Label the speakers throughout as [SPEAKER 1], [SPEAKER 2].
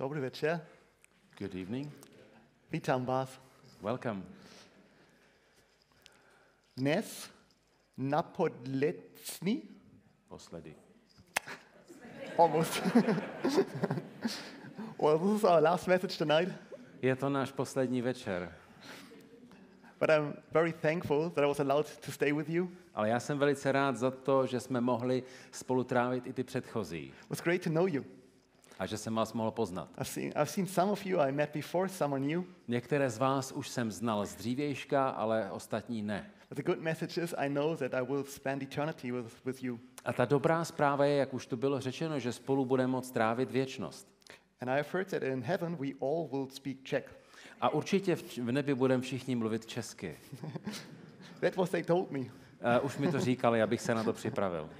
[SPEAKER 1] Dobry večer.
[SPEAKER 2] Good evening.
[SPEAKER 1] Vítám vás.
[SPEAKER 2] Welcome.
[SPEAKER 1] Dnes napodletní,
[SPEAKER 2] Posledy.
[SPEAKER 1] almost. well, this is our last message tonight,
[SPEAKER 2] Je to náš poslední večer,
[SPEAKER 1] but I'm very thankful that I was allowed to stay with you.
[SPEAKER 2] ale já jsem velice rád za to, že jsme mohli spolu trávit i ty předchozí
[SPEAKER 1] It was great to know you.
[SPEAKER 2] A že jsem vás mohl poznat.
[SPEAKER 1] I've seen, I've seen some of you I met before, some are new.
[SPEAKER 2] Některé z vás už jsem znal z dřívějška, ale ostatní ne.
[SPEAKER 1] But the good message is I know that I will spend eternity with, with you.
[SPEAKER 2] A ta dobrá zpráva je, jak už tu bylo řečeno, že spolu budeme moct trávit věčnost.
[SPEAKER 1] And I have heard that in heaven we all will speak Czech.
[SPEAKER 2] A určitě v v nebi budeme všichni mluvit česky.
[SPEAKER 1] That's what they told me.
[SPEAKER 2] Uh, už mi to říkali, abych se na to připravil.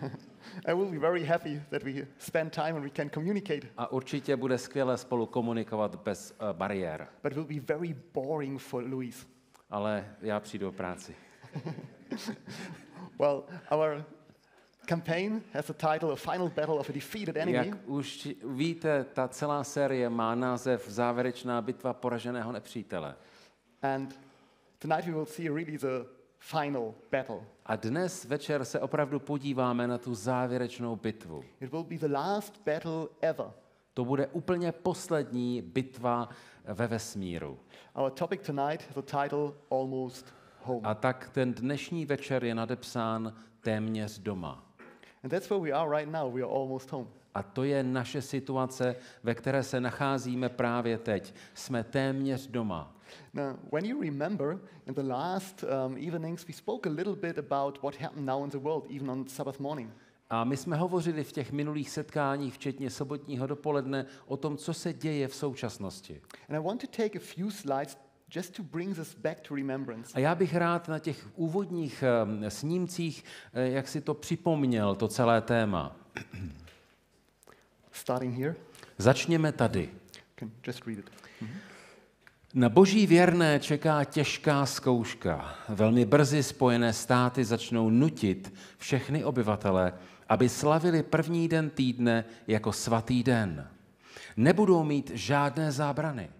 [SPEAKER 1] I will be very happy that we spend time and we can communicate.
[SPEAKER 2] A určitě bude skvěle spolu komunikovat bez uh, bariér.
[SPEAKER 1] But it will be very boring for Louise.
[SPEAKER 2] Ale já přijdu o práci.
[SPEAKER 1] Well, our campaign has a title, A Final Battle of a Defeated Enemy.
[SPEAKER 2] Jak už víte, ta celá série má název Závěrečná bitva poraženého nepřítele.
[SPEAKER 1] And tonight we will see really the final battle.
[SPEAKER 2] A dnes večer se opravdu podíváme na tu závěrečnou bitvu.
[SPEAKER 1] It will be the last battle ever.
[SPEAKER 2] To bude úplně poslední bitva ve vesmíru.
[SPEAKER 1] Our topic tonight a title, Almost Home.
[SPEAKER 2] A tak ten dnešní večer je nadepsán téměř doma.
[SPEAKER 1] And that's where we are right now. We are almost home.
[SPEAKER 2] A to je naše situace, ve které se nacházíme právě teď. Jsme téměř doma.
[SPEAKER 1] Now, when you remember, in the last um, evenings, we spoke a little bit about what happened now in the world, even on Sabbath morning.
[SPEAKER 2] A my jsme hovořili v těch minulých setkáních, včetně sobotního dopoledne, o tom, co se děje v současnosti.
[SPEAKER 1] And I want to take a few slides just to bring this back to remembrance.
[SPEAKER 2] A já bych rád na těch úvodních em, snímcích, eh, jak si to připomněl, to celé téma.
[SPEAKER 1] Starting here.
[SPEAKER 2] Začněme tady.
[SPEAKER 1] Can just read it.
[SPEAKER 2] Na boží věrné čeká těžká zkouška. Velmi brzy spojené státy začnou nutit všechny obyvatele, aby slavili první den týdne jako svatý den. Nebudou mít žádné zábrany.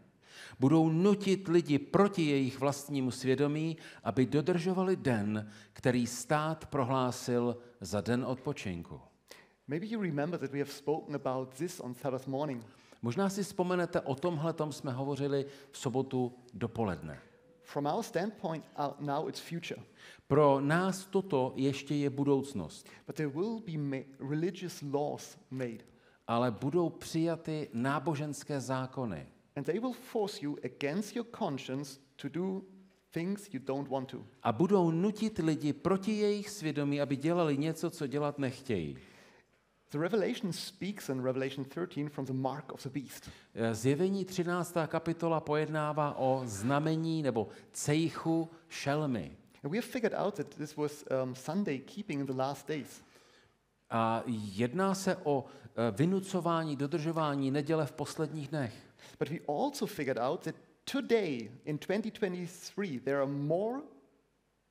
[SPEAKER 2] Budou nutit lidi proti jejich vlastnímu svědomí, aby dodržovali den, který stát prohlásil za den odpočinku.
[SPEAKER 1] Maybe you remember that we have spoken about this on Sabbath morning.
[SPEAKER 2] Možná si vzpomenete, o tomhle tom jsme hovořili v sobotu dopoledne.
[SPEAKER 1] From our standpoint, uh, now it's future.
[SPEAKER 2] Pro nás toto ještě je budoucnost,
[SPEAKER 1] But there will be ma- religious laws made.
[SPEAKER 2] ale budou přijaty náboženské zákony.
[SPEAKER 1] And they will force you against your conscience to do things you don't want to.
[SPEAKER 2] A budou nutit lidi proti jejich svědomí, aby dělali něco, co dělat nechtějí.
[SPEAKER 1] The Revelation speaks in Revelation 13 from the mark of the beast.
[SPEAKER 2] Zjevení 13. kapitola pojednává o znamení nebo cejchu šelmy.
[SPEAKER 1] And we have figured out that this was um, Sunday keeping in the last days.
[SPEAKER 2] A jedná se o eh, vynucování, dodržování neděle v posledních dnech.
[SPEAKER 1] But we also figured out that today, in 2023, there are more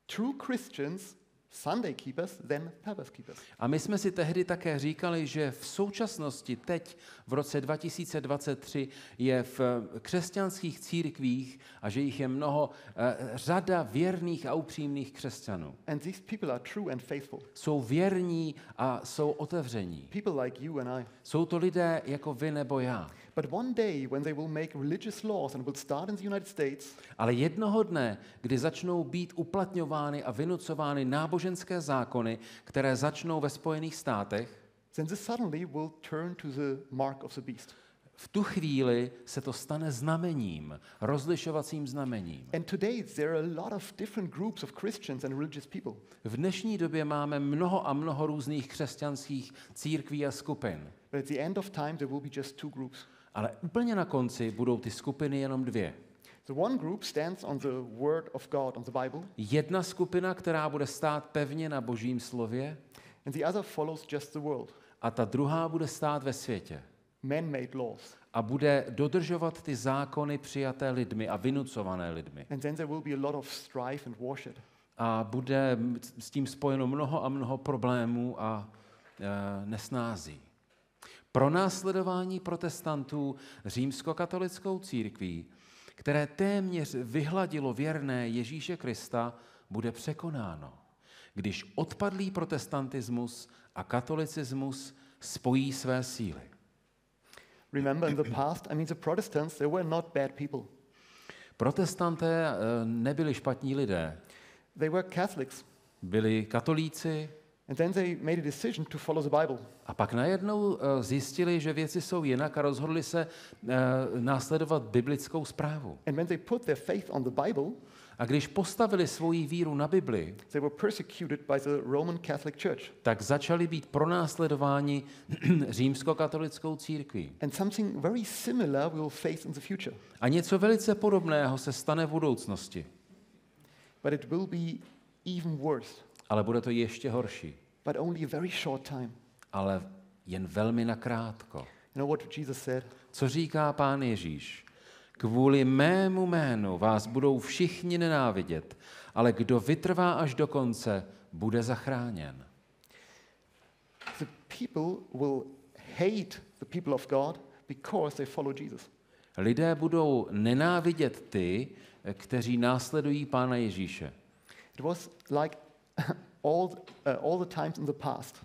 [SPEAKER 1] true Christians, Sunday keepers, than Sabbath keepers.
[SPEAKER 2] A my jsme si tehdy také říkali, že v současnosti, teď v roce 2023, je v eh, křesťanských církvích a že jich je mnoho, eh, řada věrných a upřímných křesťanů.
[SPEAKER 1] And these people are true and faithful.
[SPEAKER 2] Jsou věrní a jsou otevření.
[SPEAKER 1] People like you and I.
[SPEAKER 2] Jsou to lidé jako vy nebo já.
[SPEAKER 1] But one day, when they will make religious laws and will start in the United States,
[SPEAKER 2] Ale jednoho dne, kdy začnou být uplatňovány a vynucovány náboženské zákony, které začnou ve Spojených státech,
[SPEAKER 1] then this suddenly will turn to the mark of the beast.
[SPEAKER 2] v tu chvíli se to stane znamením, rozlišovacím znamením.
[SPEAKER 1] And today, there are a lot of different groups of Christians and religious people.
[SPEAKER 2] V dnešní době máme mnoho a mnoho různých křesťanských církví a skupin.
[SPEAKER 1] But at the end of time, there will be just two groups.
[SPEAKER 2] Ale úplně na konci budou ty skupiny jenom dvě.
[SPEAKER 1] The one group stands on the word of God, on the Bible,
[SPEAKER 2] Jedna skupina, která bude stát pevně na božím slově,
[SPEAKER 1] and the other follows just the world,
[SPEAKER 2] a ta druhá bude stát ve světě.
[SPEAKER 1] man-made laws.
[SPEAKER 2] A bude dodržovat ty zákony přijaté lidmi a vynucované lidmi.
[SPEAKER 1] And then there will be a lot of strife and warshed.
[SPEAKER 2] A bude s tím spojeno mnoho a mnoho problémů a e, nesnází. Pro následování protestantů římskokatolickou církví, které téměř vyhladilo věrné Ježíše Krista, bude překonáno, když odpadlý protestantismus a katolicismus spojí své síly.
[SPEAKER 1] Remember, in the past, I mean, the Protestants, they were not bad people.
[SPEAKER 2] Protestanté eh, nebyli špatní lidé,
[SPEAKER 1] They were Catholics.
[SPEAKER 2] byli katolíci
[SPEAKER 1] And then they made a decision to follow the Bible.
[SPEAKER 2] a pak najednou eh, zjistili, že věci jsou jinak a rozhodli se eh, následovat biblickou zprávu.
[SPEAKER 1] And when they put their faith on the Bible,
[SPEAKER 2] A když postavili svoji víru na Bibli,
[SPEAKER 1] they were persecuted by the Roman Catholic Church.
[SPEAKER 2] tak začali být pronásledováni římskokatolickou církví.
[SPEAKER 1] And something very similar we will face in the future.
[SPEAKER 2] A něco velice podobného se stane v budoucnosti.
[SPEAKER 1] But it will be even worse,
[SPEAKER 2] Ale bude to ještě horší.
[SPEAKER 1] but only a very short time.
[SPEAKER 2] Ale jen velmi nakrátko.
[SPEAKER 1] You know what Jesus said?
[SPEAKER 2] Co říká pán Ježíš? Kvůli mému jménu vás budou všichni nenávidět, ale kdo vytrvá až do konce, bude zachráněn.
[SPEAKER 1] The people will hate the people of God because they follow Jesus.
[SPEAKER 2] Lidé budou nenávidět ty, kteří následují pána Ježíše.
[SPEAKER 1] It was like all, uh, all the times in the past.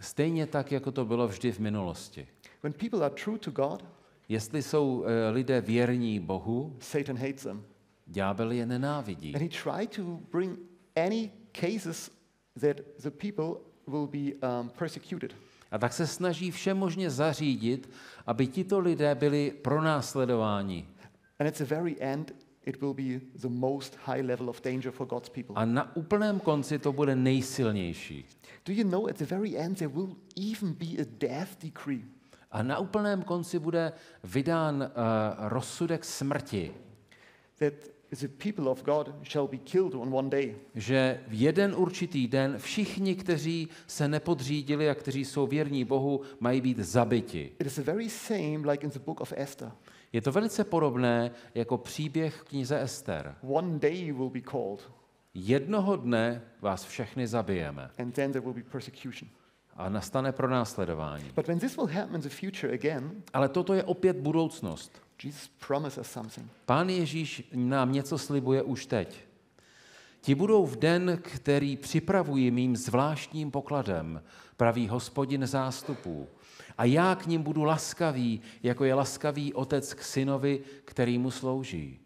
[SPEAKER 2] Stejně tak, jako to bylo vždy v minulosti.
[SPEAKER 1] When people are true to God,
[SPEAKER 2] Jestli jsou eh, lidé věrní Bohu,
[SPEAKER 1] Satan hates them.
[SPEAKER 2] ďábel je nenávidí.
[SPEAKER 1] And he tried to bring any cases that the people will be um, persecuted.
[SPEAKER 2] A tak se snaží všemožně zařídit, aby tito lidé byli pronásledováni.
[SPEAKER 1] And at the very end, it will be the most high level of danger for God's people.
[SPEAKER 2] A na úplném konci to bude nejsilnější.
[SPEAKER 1] Do you know at the very end there will even be a death decree?
[SPEAKER 2] A na úplném konci bude vydán uh, rozsudek smrti,
[SPEAKER 1] That the people of God shall be killed on one day.
[SPEAKER 2] že v jeden určitý den všichni, kteří se nepodřídili a kteří jsou věrní Bohu, mají být zabiti.
[SPEAKER 1] It is the very same like in the book of Esther.
[SPEAKER 2] Je to velice podobné jako příběh v knize Ester.
[SPEAKER 1] One day you will be called,
[SPEAKER 2] Jednoho dne vás všechny zabijeme
[SPEAKER 1] and then there will be persecution.
[SPEAKER 2] a nastane pronásledování.
[SPEAKER 1] But when this will happen in the future again,
[SPEAKER 2] Ale toto je opět budoucnost.
[SPEAKER 1] Jesus promised us something.
[SPEAKER 2] Pán Ježíš nám něco slibuje už teď. Ti budou v den, který připravuji mým zvláštním pokladem, praví hospodin zástupů. A já k ním budu laskavý, jako je laskavý otec k synovi, který mu slouží.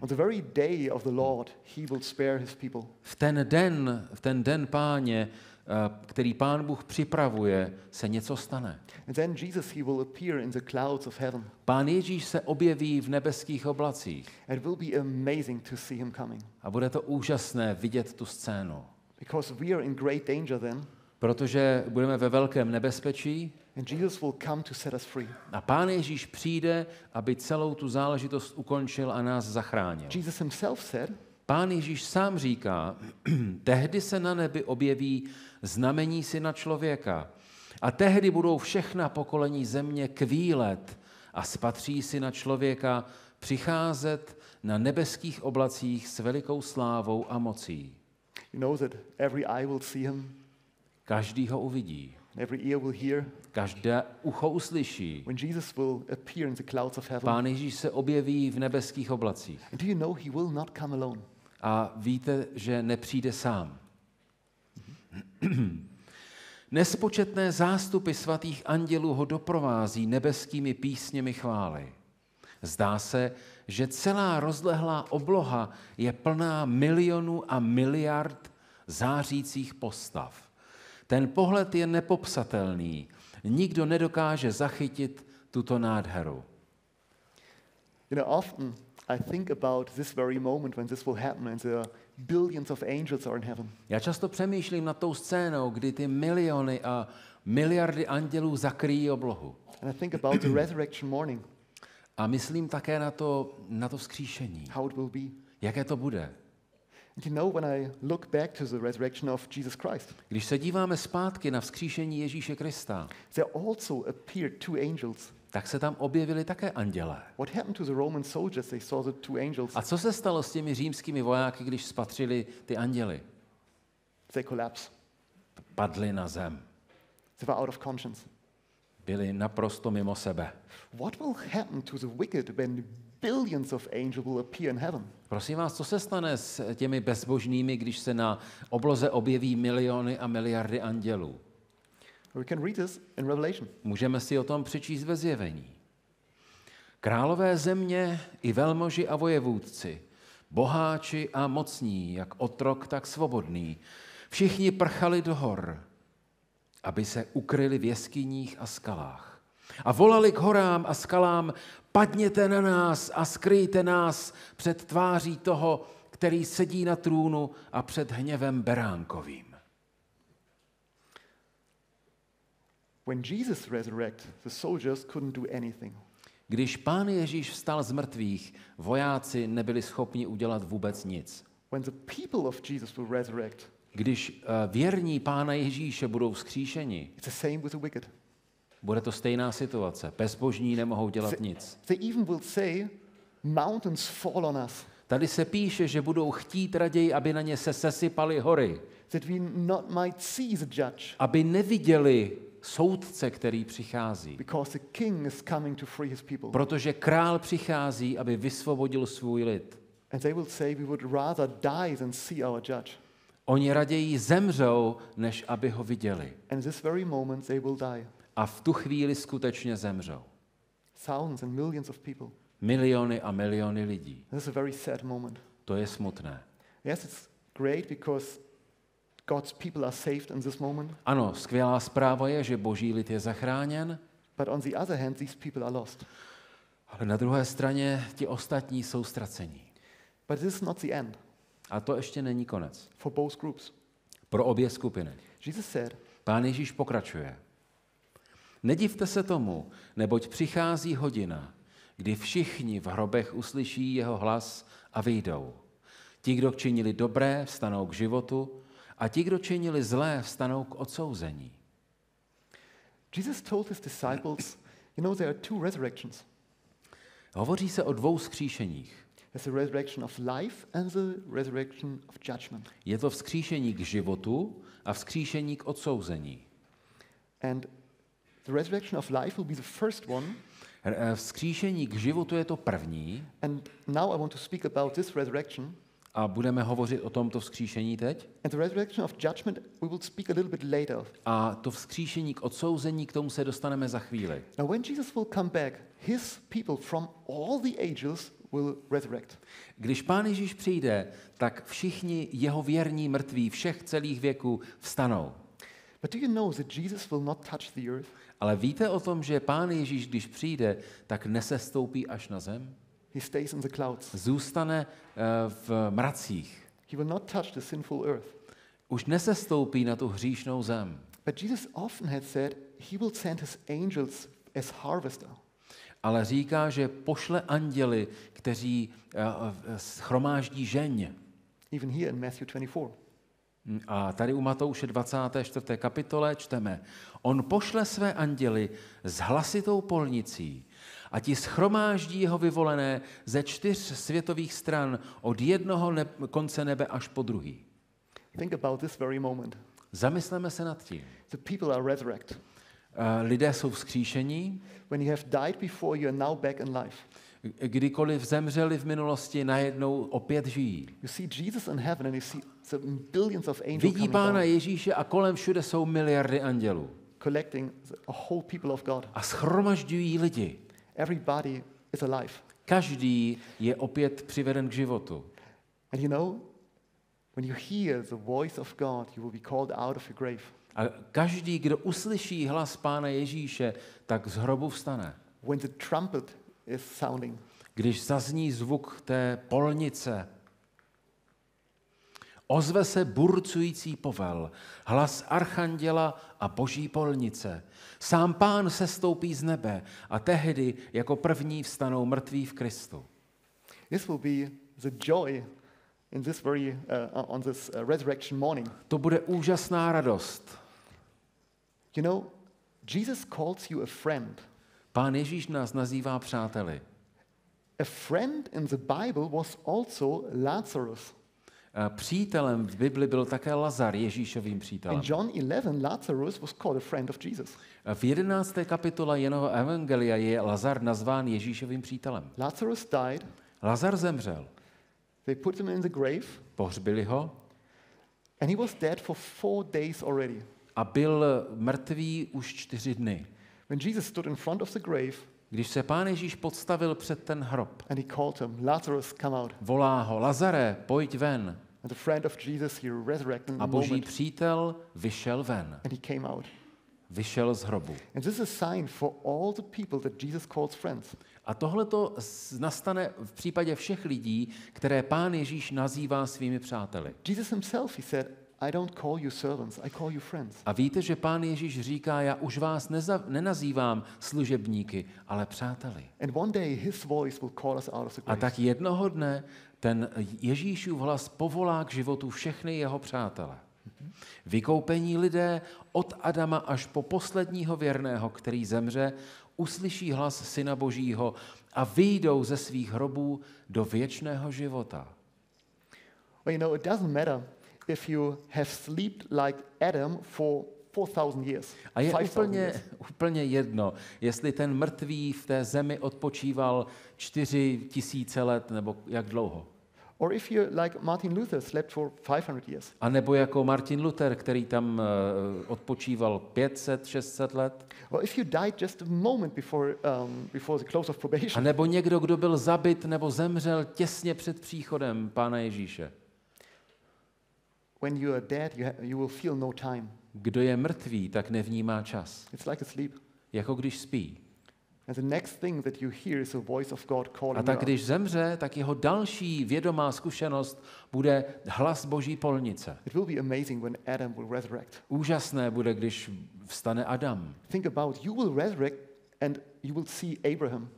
[SPEAKER 1] On the very day of the Lord, he will spare his people.
[SPEAKER 2] V ten den, v ten den páně, eh, který pán Bůh připravuje, se něco stane.
[SPEAKER 1] And then Jesus, he will appear in the clouds of heaven.
[SPEAKER 2] Pán Ježíš se objeví v nebeských oblacích
[SPEAKER 1] And it will be amazing to see him coming.
[SPEAKER 2] a bude to úžasné vidět tu scénu.
[SPEAKER 1] Because we are in great danger then,
[SPEAKER 2] Protože budeme ve velkém nebezpečí
[SPEAKER 1] and Jesus will come to set us free.
[SPEAKER 2] a pán Ježíš přijde, aby celou tu záležitost ukončil a nás zachránil.
[SPEAKER 1] Jesus himself said,
[SPEAKER 2] Pán Ježíš sám říká, tehdy se na nebi objeví znamení syna člověka a tehdy budou všechna pokolení země kvílet a spatří syna člověka přicházet na nebeských oblacích s velikou slávou a mocí.
[SPEAKER 1] you know that every eye will see him,
[SPEAKER 2] Každý ho uvidí,
[SPEAKER 1] every ear will hear.
[SPEAKER 2] každé ucho uslyší.
[SPEAKER 1] When Jesus will appear in the clouds of heaven.
[SPEAKER 2] Pán Ježíš se objeví v nebeských oblacích.
[SPEAKER 1] And do you know he will not come alone?
[SPEAKER 2] A víte, že nepřijde sám. Nespočetné zástupy svatých andělů ho doprovází nebeskými písněmi chvály. Zdá se, že celá rozlehlá obloha je plná milionů a miliard zářících postav. Ten pohled je nepopsatelný. Nikdo nedokáže zachytit tuto nádheru.
[SPEAKER 1] You know, often I think about this very moment when this will happen and the billions of angels are in heaven.
[SPEAKER 2] Já často přemýšlím nad tou scénou, kdy ty miliony a miliardy andělů zakryjí oblohu.
[SPEAKER 1] And I think about the resurrection morning,
[SPEAKER 2] A myslím také na to, na to vzkříšení.
[SPEAKER 1] how it will be.
[SPEAKER 2] Jaké to bude? Když se díváme zpátky na vzkříšení Ježíše Krista,
[SPEAKER 1] there also appeared two angels.
[SPEAKER 2] tak se tam objevili také andělé.
[SPEAKER 1] What happened to the Roman soldiers? They saw the two angels.
[SPEAKER 2] A co se stalo s těmi římskými vojáky, když spatřili ty anděly?
[SPEAKER 1] They collapsed.
[SPEAKER 2] Padli na zem.
[SPEAKER 1] They were out of conscience.
[SPEAKER 2] byli naprosto mimo sebe.
[SPEAKER 1] What will happen to the wicked when billions of angels will appear in heaven?
[SPEAKER 2] Prosím vás, co se stane s těmi bezbožnými, když se na obloze objeví miliony a miliardy andělů?
[SPEAKER 1] We can read this in Revelation.
[SPEAKER 2] Můžeme si o tom přečíst ve zjevení. Králové země i velmoži a vojevůdci, boháči a mocní, jak otrok, tak svobodný, všichni prchali do hor, aby se ukryli v jeskyních a skalách. A volali k horám a skalám, padněte na nás a skryjte nás před tváří toho, který sedí na trůnu a před hněvem beránkovým.
[SPEAKER 1] When Jesus resurrected, the soldiers couldn't do anything.
[SPEAKER 2] Když pán Ježíš vstal z mrtvých, vojáci nebyli schopni udělat vůbec nic.
[SPEAKER 1] When the people of Jesus will resurrect,
[SPEAKER 2] Když eh, věrní pána Ježíše budou vzkříšeni,
[SPEAKER 1] it's the same with the wicked.
[SPEAKER 2] Bude to stejná situace. Bezbožní nemohou dělat nic.
[SPEAKER 1] They even will say, Mountains fall on us,
[SPEAKER 2] Tady se píše, že budou chtít raději, aby na ně se sesypaly hory,
[SPEAKER 1] that we not might see the judge,
[SPEAKER 2] aby neviděli soudce, který přichází.
[SPEAKER 1] because the king is coming to free his people.
[SPEAKER 2] Protože král přichází, aby vysvobodil svůj lid.
[SPEAKER 1] And they will say, We would rather die than see our judge.
[SPEAKER 2] Oni raději zemřou, než aby ho viděli.
[SPEAKER 1] And in this very moment, they will die.
[SPEAKER 2] A v tu chvíli skutečně zemřou.
[SPEAKER 1] Thousands and millions of people.
[SPEAKER 2] Miliony a miliony lidí.
[SPEAKER 1] This is a very sad moment.
[SPEAKER 2] To je smutné.
[SPEAKER 1] Yes, it's great because God's people are saved in this moment.
[SPEAKER 2] Ano, skvělá zpráva je, že boží lid je zachráněn,
[SPEAKER 1] But on the other hand, these people are lost.
[SPEAKER 2] ale na druhé straně ti ostatní jsou ztracení.
[SPEAKER 1] But this is not the end
[SPEAKER 2] A to ještě není konec.
[SPEAKER 1] for both groups.
[SPEAKER 2] Pro obě skupiny.
[SPEAKER 1] Jesus said,
[SPEAKER 2] Pán Ježíš pokračuje. Nedivte se tomu, neboť přichází hodina, kdy všichni v hrobech uslyší jeho hlas a vyjdou. Ti, kdo činili dobré, vstanou k životu a ti, kdo činili zlé, vstanou k odsouzení.
[SPEAKER 1] Jesus told his disciples, You know, there are two resurrections
[SPEAKER 2] Hovoří se o dvou skříšeních.
[SPEAKER 1] there's the resurrection of life and the resurrection of judgment.
[SPEAKER 2] Je to vzkříšení k životu a vzkříšení k odsouzení.
[SPEAKER 1] And the resurrection of life will be the first one.
[SPEAKER 2] Eh, Vzkříšení k životu je to první
[SPEAKER 1] And now I want to speak about this resurrection.
[SPEAKER 2] a budeme hovořit o tomto vzkříšení teď.
[SPEAKER 1] And the resurrection of judgment, we will speak a little bit later.
[SPEAKER 2] A to vzkříšení k odsouzení, k tomu se dostaneme za chvíli.
[SPEAKER 1] Now, when Jesus will come back, his people from all the ages will resurrect.
[SPEAKER 2] Když Pán Ježíš přijde, tak všichni jeho věrní mrtví všech celých věků vstanou.
[SPEAKER 1] But do you know that Jesus will not touch the earth?
[SPEAKER 2] Ale víte o tom, že Pán Ježíš, když přijde, tak nesestoupí až na zem?
[SPEAKER 1] He stays in the clouds.
[SPEAKER 2] Zůstane eh, v mracích.
[SPEAKER 1] He will not touch the sinful earth.
[SPEAKER 2] Už nesestoupí na tu hříšnou zem.
[SPEAKER 1] But Jesus often had said he will send his angels as harvester.
[SPEAKER 2] Ale říká, že pošle anděli, kteří eh, eh, schromáždí žeň.
[SPEAKER 1] Even here in Matthew 24.
[SPEAKER 2] A tady u Matouše 24. kapitole čteme, on pošle své anděly s hlasitou polnicí a ti schromáždí jeho vyvolené ze čtyř světových stran od jednoho neb- konce nebe až po druhý.
[SPEAKER 1] Think about this very moment.
[SPEAKER 2] Zamysleme se nad tím.
[SPEAKER 1] The people are resurrected.
[SPEAKER 2] Eh, Lidé jsou vzkříšení,
[SPEAKER 1] When you have died before, you are now back in life.
[SPEAKER 2] Kdykoliv zemřeli v minulosti, najednou opět žijí.
[SPEAKER 1] You see Jesus in heaven and you see the billions of angels
[SPEAKER 2] Vidí Pána Ježíše a kolem všude jsou miliardy andělů.
[SPEAKER 1] collecting a whole people of God.
[SPEAKER 2] A schromažďují lidi.
[SPEAKER 1] Everybody is alive.
[SPEAKER 2] Každý je opět přiveden k životu.
[SPEAKER 1] And you know, when you hear the voice of God, you will be called out of your grave.
[SPEAKER 2] A každý, kdo uslyší hlas Pána Ježíše, tak z hrobu vstane.
[SPEAKER 1] When the trumpet is sounding,
[SPEAKER 2] Když zazní zvuk té polnice, ozve se burcující povel, hlas archanděla a boží polnice. Sám pán se stoupí z nebe a tehdy jako první vstanou mrtví v Kristu.
[SPEAKER 1] this will be the joy in this very, uh, on this uh, resurrection morning.
[SPEAKER 2] To bude úžasná radost.
[SPEAKER 1] You know, Jesus calls you a friend.
[SPEAKER 2] Pán Ježíš nás nazývá přáteli.
[SPEAKER 1] A friend in the Bible was also Lazarus.
[SPEAKER 2] Eh, Přítelem v Bibli byl také Lazar, Ježíšovým
[SPEAKER 1] In
[SPEAKER 2] přítelem.
[SPEAKER 1] John 11, Lazarus was called a friend of Jesus.
[SPEAKER 2] Eh, V 11. kapitole Jenovo Evangelia je Lazar nazván Ježíšovým přítelem.
[SPEAKER 1] Lazarus died.
[SPEAKER 2] Lazar zemřel,
[SPEAKER 1] They put him in the grave,
[SPEAKER 2] pohřbili ho
[SPEAKER 1] and he was dead for four days already.
[SPEAKER 2] a byl mrtvý už čtyři dny.
[SPEAKER 1] When Jesus stood in front of the grave
[SPEAKER 2] Když se pán Ježíš podstavil před ten hrob,
[SPEAKER 1] and he called him, Lazarus, come out.
[SPEAKER 2] volá ho, Lazare, pojď ven.
[SPEAKER 1] And the friend of Jesus, he resurrected in
[SPEAKER 2] A boží
[SPEAKER 1] moment,
[SPEAKER 2] přítel vyšel ven,
[SPEAKER 1] and he came out.
[SPEAKER 2] vyšel z hrobu.
[SPEAKER 1] And this is a sign for all the people that Jesus calls friends.
[SPEAKER 2] A tohle to nastane v případě všech lidí, které pán Ježíš nazývá svými přáteli.
[SPEAKER 1] Jesus himself, he said, I don't call you servants, I call you friends.
[SPEAKER 2] A víte, že pán Ježíš říká, já už vás neza, nenazývám služebníky, ale přáteli.
[SPEAKER 1] And one day his voice will call us out of the
[SPEAKER 2] A
[SPEAKER 1] grave.
[SPEAKER 2] tak jednoho dne ten Ježíšův hlas povolá k životu všechny jeho přátele. Vykoupení lidé od Adama až po posledního věrného, který zemře, uslyší hlas Syna Božího a vyjdou ze svých hrobů do věčného života.
[SPEAKER 1] Well, you know, it doesn't matter if you have slept like Adam for 4,000 years,
[SPEAKER 2] A je
[SPEAKER 1] 5,000
[SPEAKER 2] úplně,
[SPEAKER 1] years.
[SPEAKER 2] úplně jedno, jestli ten mrtvý v té zemi odpočíval čtyři tisíce let nebo jak dlouho.
[SPEAKER 1] Or if you're like Martin Luther, slept for 500 years.
[SPEAKER 2] A nebo jako Martin Luther, který tam eh, odpočíval 500, 600 let.
[SPEAKER 1] Or if you died just a moment before, um, before the close of
[SPEAKER 2] A
[SPEAKER 1] probation.
[SPEAKER 2] nebo někdo, kdo byl zabit nebo zemřel těsně před příchodem Pána Ježíše.
[SPEAKER 1] When you are dead, you, you will feel no time.
[SPEAKER 2] Kdo je mrtvý, tak nevnímá čas.
[SPEAKER 1] It's like a sleep.
[SPEAKER 2] Jako když spí.
[SPEAKER 1] And the next thing that you hear is the voice of God calling
[SPEAKER 2] A tak když zemře, tak jeho další vědomá zkušenost bude hlas Boží polnice.
[SPEAKER 1] It will be amazing when Adam will resurrect.
[SPEAKER 2] Úžasné bude, když vstane Adam.
[SPEAKER 1] Think about you will resurrect and you will see Abraham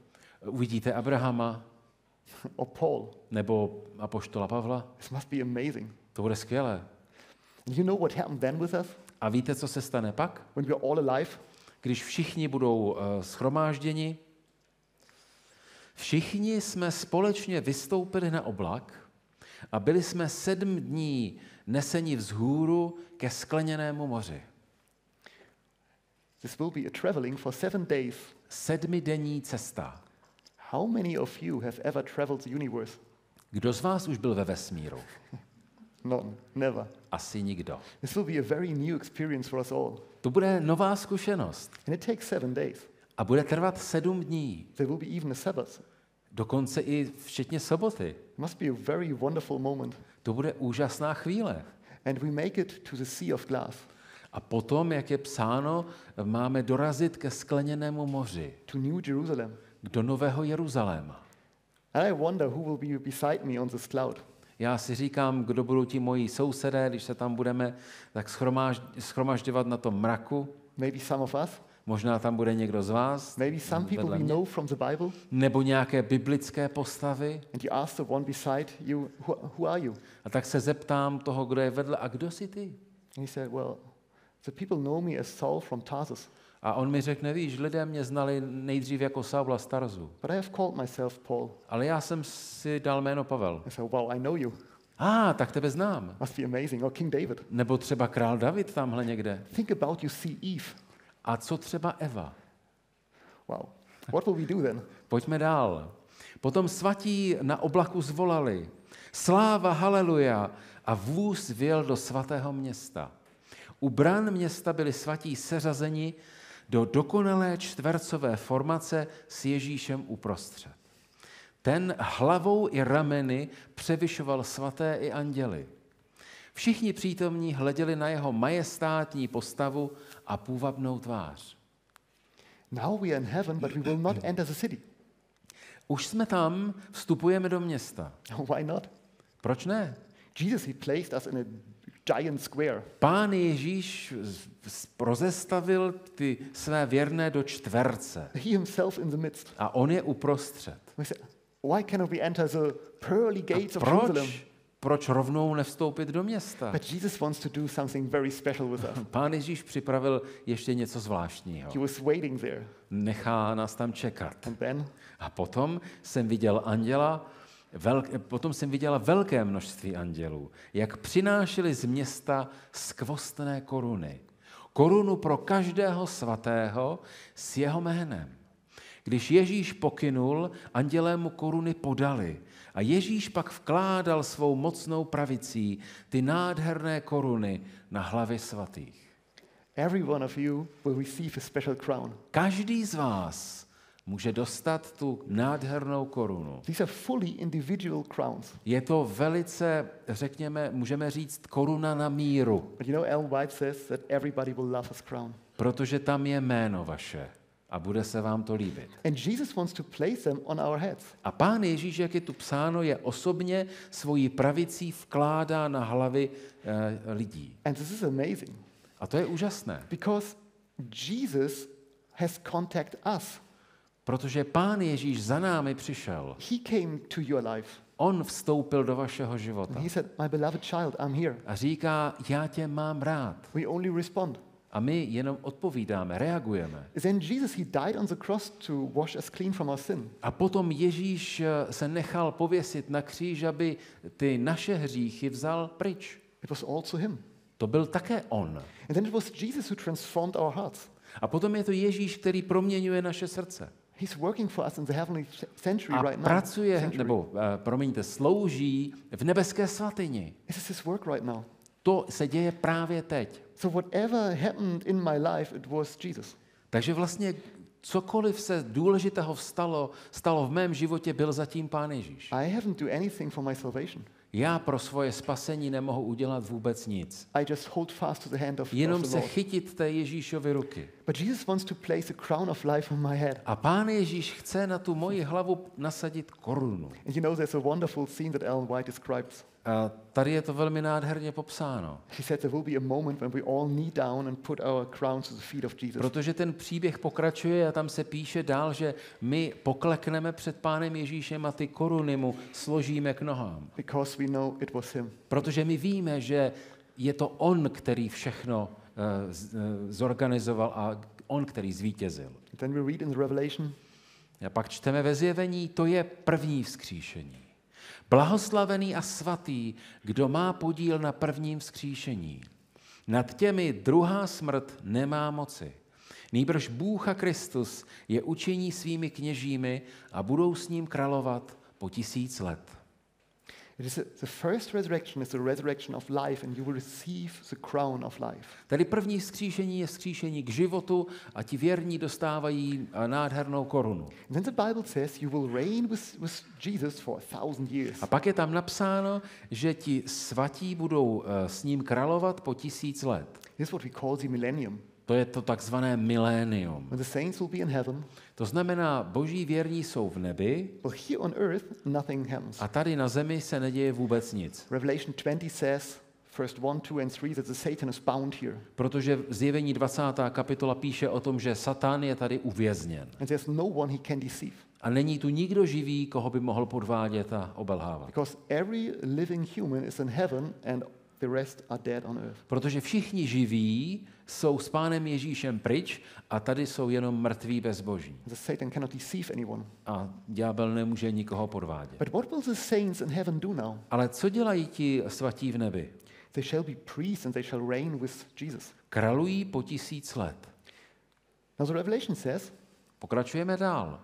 [SPEAKER 2] Uvidíte Abrahama
[SPEAKER 1] or Paul.
[SPEAKER 2] nebo apoštola Pavla.
[SPEAKER 1] This must be amazing.
[SPEAKER 2] To bude skvělé.
[SPEAKER 1] You know what happened then with us
[SPEAKER 2] A víte, co se stane pak?
[SPEAKER 1] when we are all alive?
[SPEAKER 2] Když všichni budou uh, schromážděni, všichni jsme společně vystoupili na oblak a byli jsme sedm dní neseni vzhůru ke skleněnému moři.
[SPEAKER 1] This will be a traveling for seven days.
[SPEAKER 2] Sedmidenní cesta.
[SPEAKER 1] How many of you have ever traveled the universe?
[SPEAKER 2] Kdo z vás už byl ve vesmíru?
[SPEAKER 1] None, never.
[SPEAKER 2] Asi nikdo.
[SPEAKER 1] This will be a very new experience for us all.
[SPEAKER 2] To bude nová zkušenost
[SPEAKER 1] And it takes seven days.
[SPEAKER 2] a bude trvat sedm dní,
[SPEAKER 1] There will be even a Sabbath.
[SPEAKER 2] dokonce i včetně soboty.
[SPEAKER 1] It must be a very wonderful moment.
[SPEAKER 2] To bude úžasná chvíle.
[SPEAKER 1] And we make it to the Sea of Glass,
[SPEAKER 2] A potom, jak je psáno, máme dorazit ke skleněnému moři,
[SPEAKER 1] to New Jerusalem.
[SPEAKER 2] do Nového Jeruzaléma.
[SPEAKER 1] And I wonder who will be beside me on this cloud.
[SPEAKER 2] Já si říkám, kdo budou ti moji sousedé, když se tam budeme tak schromáž, schromažďovat na tom mraku.
[SPEAKER 1] Maybe some of us,
[SPEAKER 2] Možná tam bude někdo z vás,
[SPEAKER 1] maybe some people we know from the Bible.
[SPEAKER 2] nebo nějaké biblické postavy.
[SPEAKER 1] And you ask the one beside you, who, who are you?
[SPEAKER 2] A tak se zeptám toho, kdo je vedle, a kdo jsi ty?
[SPEAKER 1] And he said, Well, the people know me as Saul from Tarsus,
[SPEAKER 2] A on mi řekne, víš, lidé mě znali nejdřív jako Saula z Tarzu,
[SPEAKER 1] but I have called myself Paul.
[SPEAKER 2] ale já jsem si dal jméno Pavel.
[SPEAKER 1] I said, Wow, I know you.
[SPEAKER 2] A, ah, tak tebe znám.
[SPEAKER 1] Must be amazing. Or King David.
[SPEAKER 2] Nebo třeba král David tamhle někde.
[SPEAKER 1] Think about you see Eve.
[SPEAKER 2] A co třeba Eva?
[SPEAKER 1] Wow. What will we do then?
[SPEAKER 2] Pojďme dál. Potom svatí na oblaku zvolali. Sláva, haleluja! A vůz vjel do svatého města. U bran města byli svatí seřazeni do dokonalé čtvercové formace s Ježíšem uprostřed. Ten hlavou i rameny převyšoval svaté i anděly. Všichni přítomní hleděli na jeho majestátní postavu a půvabnou tvář.
[SPEAKER 1] Now we are in heaven, but we will not enter the city.
[SPEAKER 2] Už jsme tam, vstupujeme do města.
[SPEAKER 1] Why not?
[SPEAKER 2] Proč ne?
[SPEAKER 1] Jesus, he placed us in a giant square.
[SPEAKER 2] Pán Ježíš rozestavil ty své věrné do čtverce
[SPEAKER 1] He himself in the midst.
[SPEAKER 2] a on je uprostřed.
[SPEAKER 1] Why cannot we enter the pearly gates of Jerusalem?
[SPEAKER 2] proč? Proč rovnou nevstoupit do města?
[SPEAKER 1] But Jesus wants to do something very special with us.
[SPEAKER 2] Pán Ježíš připravil ještě něco zvláštního.
[SPEAKER 1] He was waiting there.
[SPEAKER 2] Nechá nás tam čekat.
[SPEAKER 1] And then
[SPEAKER 2] A potom jsem viděl anděla, Velk, potom jsem viděla velké množství andělů, jak přinášeli z města skvostné koruny. Korunu pro každého svatého s jeho jménem. Když Ježíš pokynul, andělé mu koruny podali a Ježíš pak vkládal svou mocnou pravicí ty nádherné koruny na hlavy svatých.
[SPEAKER 1] Every one of you will receive a special crown.
[SPEAKER 2] Každý z vás může dostat tu nádhernou korunu.
[SPEAKER 1] These are fully individual crowns.
[SPEAKER 2] Je to velice, řekněme, můžeme říct, koruna na míru,
[SPEAKER 1] But you know, Ellen White says that everybody will love his crown.
[SPEAKER 2] protože tam je jméno vaše a bude se vám to líbit.
[SPEAKER 1] And Jesus wants to place them on our heads.
[SPEAKER 2] A pán Ježíš, jak je tu psáno, je osobně svoji pravicí vkládá na hlavy eh, lidí.
[SPEAKER 1] And this is amazing
[SPEAKER 2] A to je úžasné,
[SPEAKER 1] because Jesus has contacted us.
[SPEAKER 2] Protože pán Ježíš za námi přišel.
[SPEAKER 1] He came to your life.
[SPEAKER 2] On vstoupil do vašeho života
[SPEAKER 1] he said, My beloved child, I'm here.
[SPEAKER 2] a říká, já tě mám rád.
[SPEAKER 1] We only respond.
[SPEAKER 2] A my jenom odpovídáme, reagujeme.
[SPEAKER 1] Then Jesus, he died on the cross to wash us clean from our sin.
[SPEAKER 2] A potom Ježíš eh, se nechal pověsit na kříž, aby ty naše hříchy vzal pryč.
[SPEAKER 1] It was also him.
[SPEAKER 2] To byl také on.
[SPEAKER 1] And then it was Jesus who transformed our hearts.
[SPEAKER 2] A potom je to Ježíš, který proměňuje naše srdce.
[SPEAKER 1] He's working for us in the heavenly century
[SPEAKER 2] A
[SPEAKER 1] right now.
[SPEAKER 2] pracuje,
[SPEAKER 1] Century.
[SPEAKER 2] nebo uh, promiňte, slouží v nebeské svatyni.
[SPEAKER 1] This is his work right now.
[SPEAKER 2] To se děje právě teď.
[SPEAKER 1] So whatever happened in my life, it was Jesus.
[SPEAKER 2] Takže vlastně cokoliv se důležitého stalo, stalo v mém životě, byl zatím Pán Ježíš.
[SPEAKER 1] I haven't do anything for my salvation.
[SPEAKER 2] Já pro svoje spasení nemohu udělat vůbec nic.
[SPEAKER 1] I just hold fast to the hand of,
[SPEAKER 2] Jenom se chytit té Ježíšovy ruky.
[SPEAKER 1] But Jesus wants to place a crown of life on my head.
[SPEAKER 2] A Pán Ježíš chce na tu moji hlavu nasadit korunu.
[SPEAKER 1] And you know, there's a wonderful scene that Ellen White describes.
[SPEAKER 2] A tady je to velmi nádherně popsáno.
[SPEAKER 1] Said there will be a moment when we all knee down and put our crowns to the feet of Jesus.
[SPEAKER 2] Protože ten příběh pokračuje a tam se píše dál, že my poklekneme před Pánem Ježíšem a ty koruny mu složíme k nohám.
[SPEAKER 1] Because we know it was him.
[SPEAKER 2] Protože my víme, že je to on, který všechno z- eh, zorganizoval a on, který zvítězil.
[SPEAKER 1] Then we read in the Revelation,
[SPEAKER 2] A pak čteme ve zjevení, to je první vzkříšení. Blahoslavený a svatý, kdo má podíl na prvním vzkříšení. Nad těmi druhá smrt nemá moci. Nýbrž Bůh a Kristus je učiní svými kněžími a budou s ním královat po tisíc let.
[SPEAKER 1] It is a, the first resurrection is the resurrection of life, and you will receive the crown of life.
[SPEAKER 2] Tedy první vzkříšení je vzkříšení k životu a ti věrní dostávají eh, nádhernou korunu.
[SPEAKER 1] And then the Bible says you will reign with, with Jesus for a thousand years.
[SPEAKER 2] A pak je tam napsáno, že ti svatí budou eh, s ním královat po tisíc let.
[SPEAKER 1] This is what we call the millennium.
[SPEAKER 2] To je to takzvané milénium.
[SPEAKER 1] The saints will be in heaven,
[SPEAKER 2] To znamená, boží věrní jsou v nebi
[SPEAKER 1] well, here on earth, nothing happens.
[SPEAKER 2] a tady na zemi se neděje vůbec nic.
[SPEAKER 1] Revelation 20 says, first 1, 2, and 3, that the Satan is bound here.
[SPEAKER 2] Protože v zjevení 20. kapitola píše o tom, že Satan je tady uvězněn.
[SPEAKER 1] And there's no one he can deceive.
[SPEAKER 2] A není tu nikdo živý, koho by mohl podvádět a obelhávat.
[SPEAKER 1] Because every living human is in heaven and the rest are dead on earth.
[SPEAKER 2] Protože všichni živí jsou s pánem Ježíšem pryč a tady jsou jenom mrtví bez boží.
[SPEAKER 1] The Satan cannot deceive anyone.
[SPEAKER 2] A ďábel nemůže nikoho podvádět.
[SPEAKER 1] But what will the saints in heaven do now?
[SPEAKER 2] Ale co dělají ti svatí v nebi?
[SPEAKER 1] They shall be priests and they shall reign with Jesus.
[SPEAKER 2] Kralují po tisíc let.
[SPEAKER 1] Now the Revelation says,
[SPEAKER 2] Pokračujeme dál.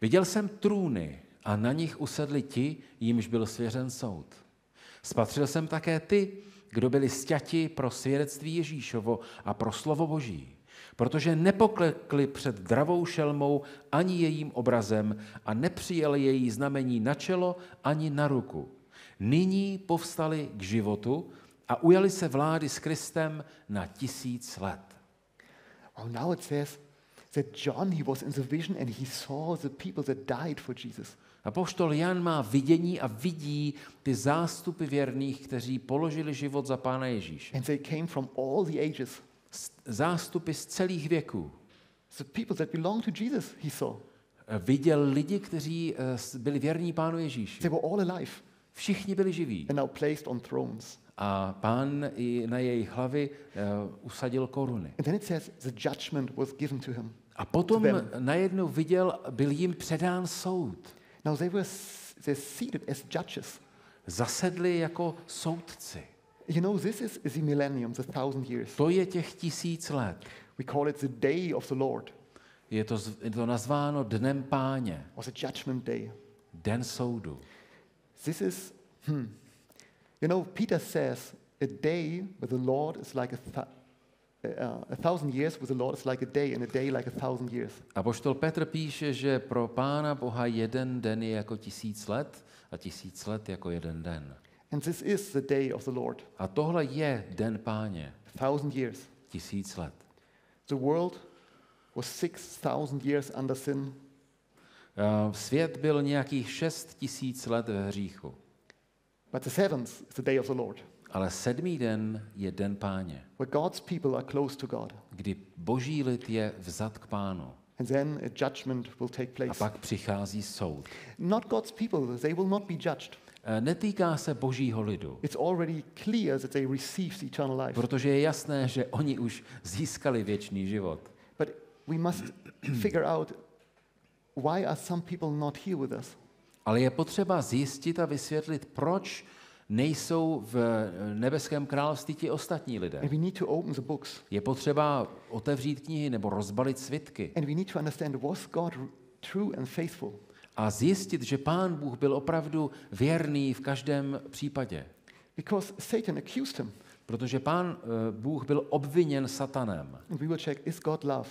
[SPEAKER 2] Viděl jsem trůny a na nich usedli ti, jimž byl svěřen soud. Spatřil jsem také ty, kdo byli sťati pro svědectví Ježíšovo a pro slovo Boží, protože nepoklekli před dravou šelmou ani jejím obrazem a nepřijali její znamení na čelo ani na ruku. Nyní povstali k životu a ujali se vlády s Kristem na tisíc let.
[SPEAKER 1] oh, now it says that John, he was in the vision and he saw the people that died for Jesus.
[SPEAKER 2] Apoštol Jan má vidění a vidí ty zástupy věrných, kteří položili život za Pána Ježíše.
[SPEAKER 1] And they came from all the ages.
[SPEAKER 2] Zástupy z celých věků.
[SPEAKER 1] The people that belonged to Jesus, he saw.
[SPEAKER 2] Viděl lidi, kteří eh, byli věrní Pánu Ježíši.
[SPEAKER 1] They were all alive
[SPEAKER 2] Všichni byli živí.
[SPEAKER 1] and now placed on thrones.
[SPEAKER 2] A pán i na jejich hlavy eh, usadil koruny.
[SPEAKER 1] And then it says the judgment was given to him.
[SPEAKER 2] A potom najednou viděl, byl jim předán soud.
[SPEAKER 1] Now they were they're seated as judges.
[SPEAKER 2] Zasedli jako soudci.
[SPEAKER 1] You know, this is the millennium, the thousand years.
[SPEAKER 2] To je těch tisíc let.
[SPEAKER 1] We call it the day of the Lord,
[SPEAKER 2] Je to, je to nazváno dnem páně,
[SPEAKER 1] or the judgment day.
[SPEAKER 2] den soudu.
[SPEAKER 1] This is, hmm. You know, Peter says a day with the Lord is like a, th- a thousand years with the Lord is like a day, and a day like a thousand years.
[SPEAKER 2] A poštol Petr píše, že pro pána Boha jeden den je jako tisíc let a tisíc let jako jeden den.
[SPEAKER 1] And this is the day of the Lord,
[SPEAKER 2] A tohle je den páně,
[SPEAKER 1] a thousand years.
[SPEAKER 2] tisíc let.
[SPEAKER 1] The world was 6,000 years under sin,
[SPEAKER 2] A Svět byl nějakých šest tisíc let ve hříchu,
[SPEAKER 1] but the seventh is the day of the Lord,
[SPEAKER 2] ale sedmý den je den páně,
[SPEAKER 1] where God's people are close to God.
[SPEAKER 2] kdy boží lid je vzat k pánu.
[SPEAKER 1] And then a judgment will take
[SPEAKER 2] A
[SPEAKER 1] place.
[SPEAKER 2] pak přichází soud.
[SPEAKER 1] Not God's people, they will not be judged.
[SPEAKER 2] E, Netýká se božího lidu,
[SPEAKER 1] It's already clear that they received eternal life.
[SPEAKER 2] protože je jasné, že oni už získali věčný život.
[SPEAKER 1] But we must figure out why are some people not here with us?
[SPEAKER 2] Ale je potřeba zjistit a vysvětlit, proč nejsou v eh, nebeském království ti ostatní lidé.
[SPEAKER 1] And we need to open the books.
[SPEAKER 2] Je potřeba otevřít knihy nebo rozbalit svitky
[SPEAKER 1] And we need to understand was God true and faithful?
[SPEAKER 2] a zjistit, že Pán Bůh byl opravdu věrný v každém případě.
[SPEAKER 1] Because Satan accused him.
[SPEAKER 2] Protože Pán eh, Bůh byl obviněn satanem.
[SPEAKER 1] And we will check is God love?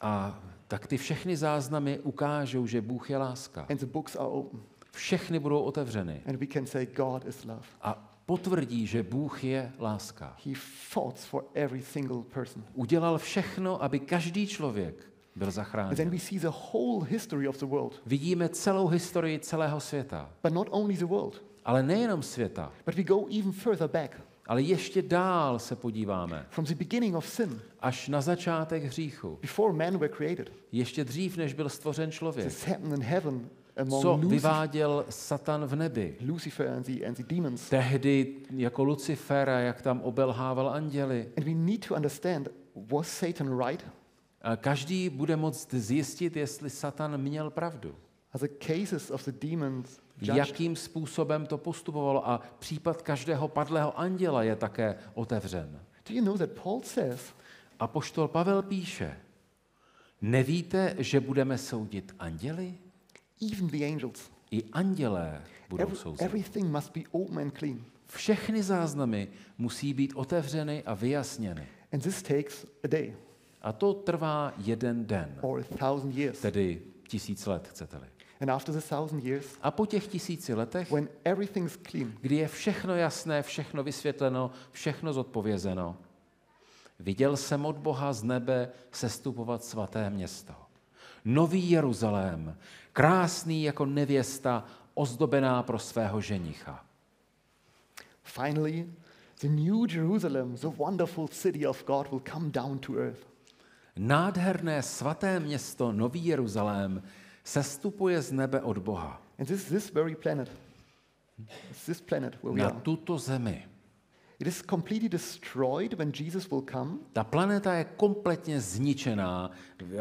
[SPEAKER 2] A tak ty všechny záznamy ukážou, že Bůh je láska.
[SPEAKER 1] And the books are open.
[SPEAKER 2] Všechny budou otevřeny
[SPEAKER 1] And we can say God is love.
[SPEAKER 2] a potvrdí, že Bůh je láska.
[SPEAKER 1] He fought for every single person.
[SPEAKER 2] Udělal všechno, aby každý člověk byl zachráněn.
[SPEAKER 1] then we see the whole history of the world.
[SPEAKER 2] Vidíme celou historii celého světa.
[SPEAKER 1] But not only the world,
[SPEAKER 2] Ale nejenom světa,
[SPEAKER 1] but we go even further back
[SPEAKER 2] ale ještě dál se podíváme.
[SPEAKER 1] from the beginning of sin,
[SPEAKER 2] Až na začátek hříchu.
[SPEAKER 1] before men were created.
[SPEAKER 2] Ještě dřív, než byl stvořen člověk.
[SPEAKER 1] This happened in heaven
[SPEAKER 2] Co vyváděl Satan v nebi?
[SPEAKER 1] Lucifer and, the, and the demons.
[SPEAKER 2] Tehdy jako Lucifera, jak tam obelhával anděli.
[SPEAKER 1] And we need to understand was Satan right?
[SPEAKER 2] A každý bude moct zjistit, jestli Satan měl pravdu.
[SPEAKER 1] Are the cases of the demons judged?
[SPEAKER 2] Jakým způsobem to postupovalo a případ každého padlého anděla je také otevřen.
[SPEAKER 1] Do you know that Paul says
[SPEAKER 2] A poštol Pavel píše, nevíte, že budeme soudit anděli?
[SPEAKER 1] Even the angels,
[SPEAKER 2] I andělé budou
[SPEAKER 1] every,
[SPEAKER 2] souzeni.
[SPEAKER 1] everything must be open and clean.
[SPEAKER 2] Všechny záznamy musí být otevřeny a vyjasněny.
[SPEAKER 1] And this takes a day
[SPEAKER 2] A to trvá jeden den,
[SPEAKER 1] or a thousand years.
[SPEAKER 2] tedy tisíc let, chcete-li.
[SPEAKER 1] And after the thousand years,
[SPEAKER 2] A po těch tisíci letech,
[SPEAKER 1] when everything's clean,
[SPEAKER 2] kdy je všechno jasné, všechno vysvětleno, všechno zodpovězeno, viděl jsem od Boha z nebe sestupovat svaté město. Nový Jeruzalém, krásný jako nevěsta, ozdobená pro svého ženicha.
[SPEAKER 1] finally, the new Jerusalem, the wonderful city of God, will come down to earth.
[SPEAKER 2] Nádherné svaté město, Nový Jeruzalém, sestupuje z nebe od Boha
[SPEAKER 1] And this this very planet. This planet where we
[SPEAKER 2] na tuto zemi.
[SPEAKER 1] It is completely destroyed when Jesus will come.
[SPEAKER 2] Ta planeta je kompletně zničená eh,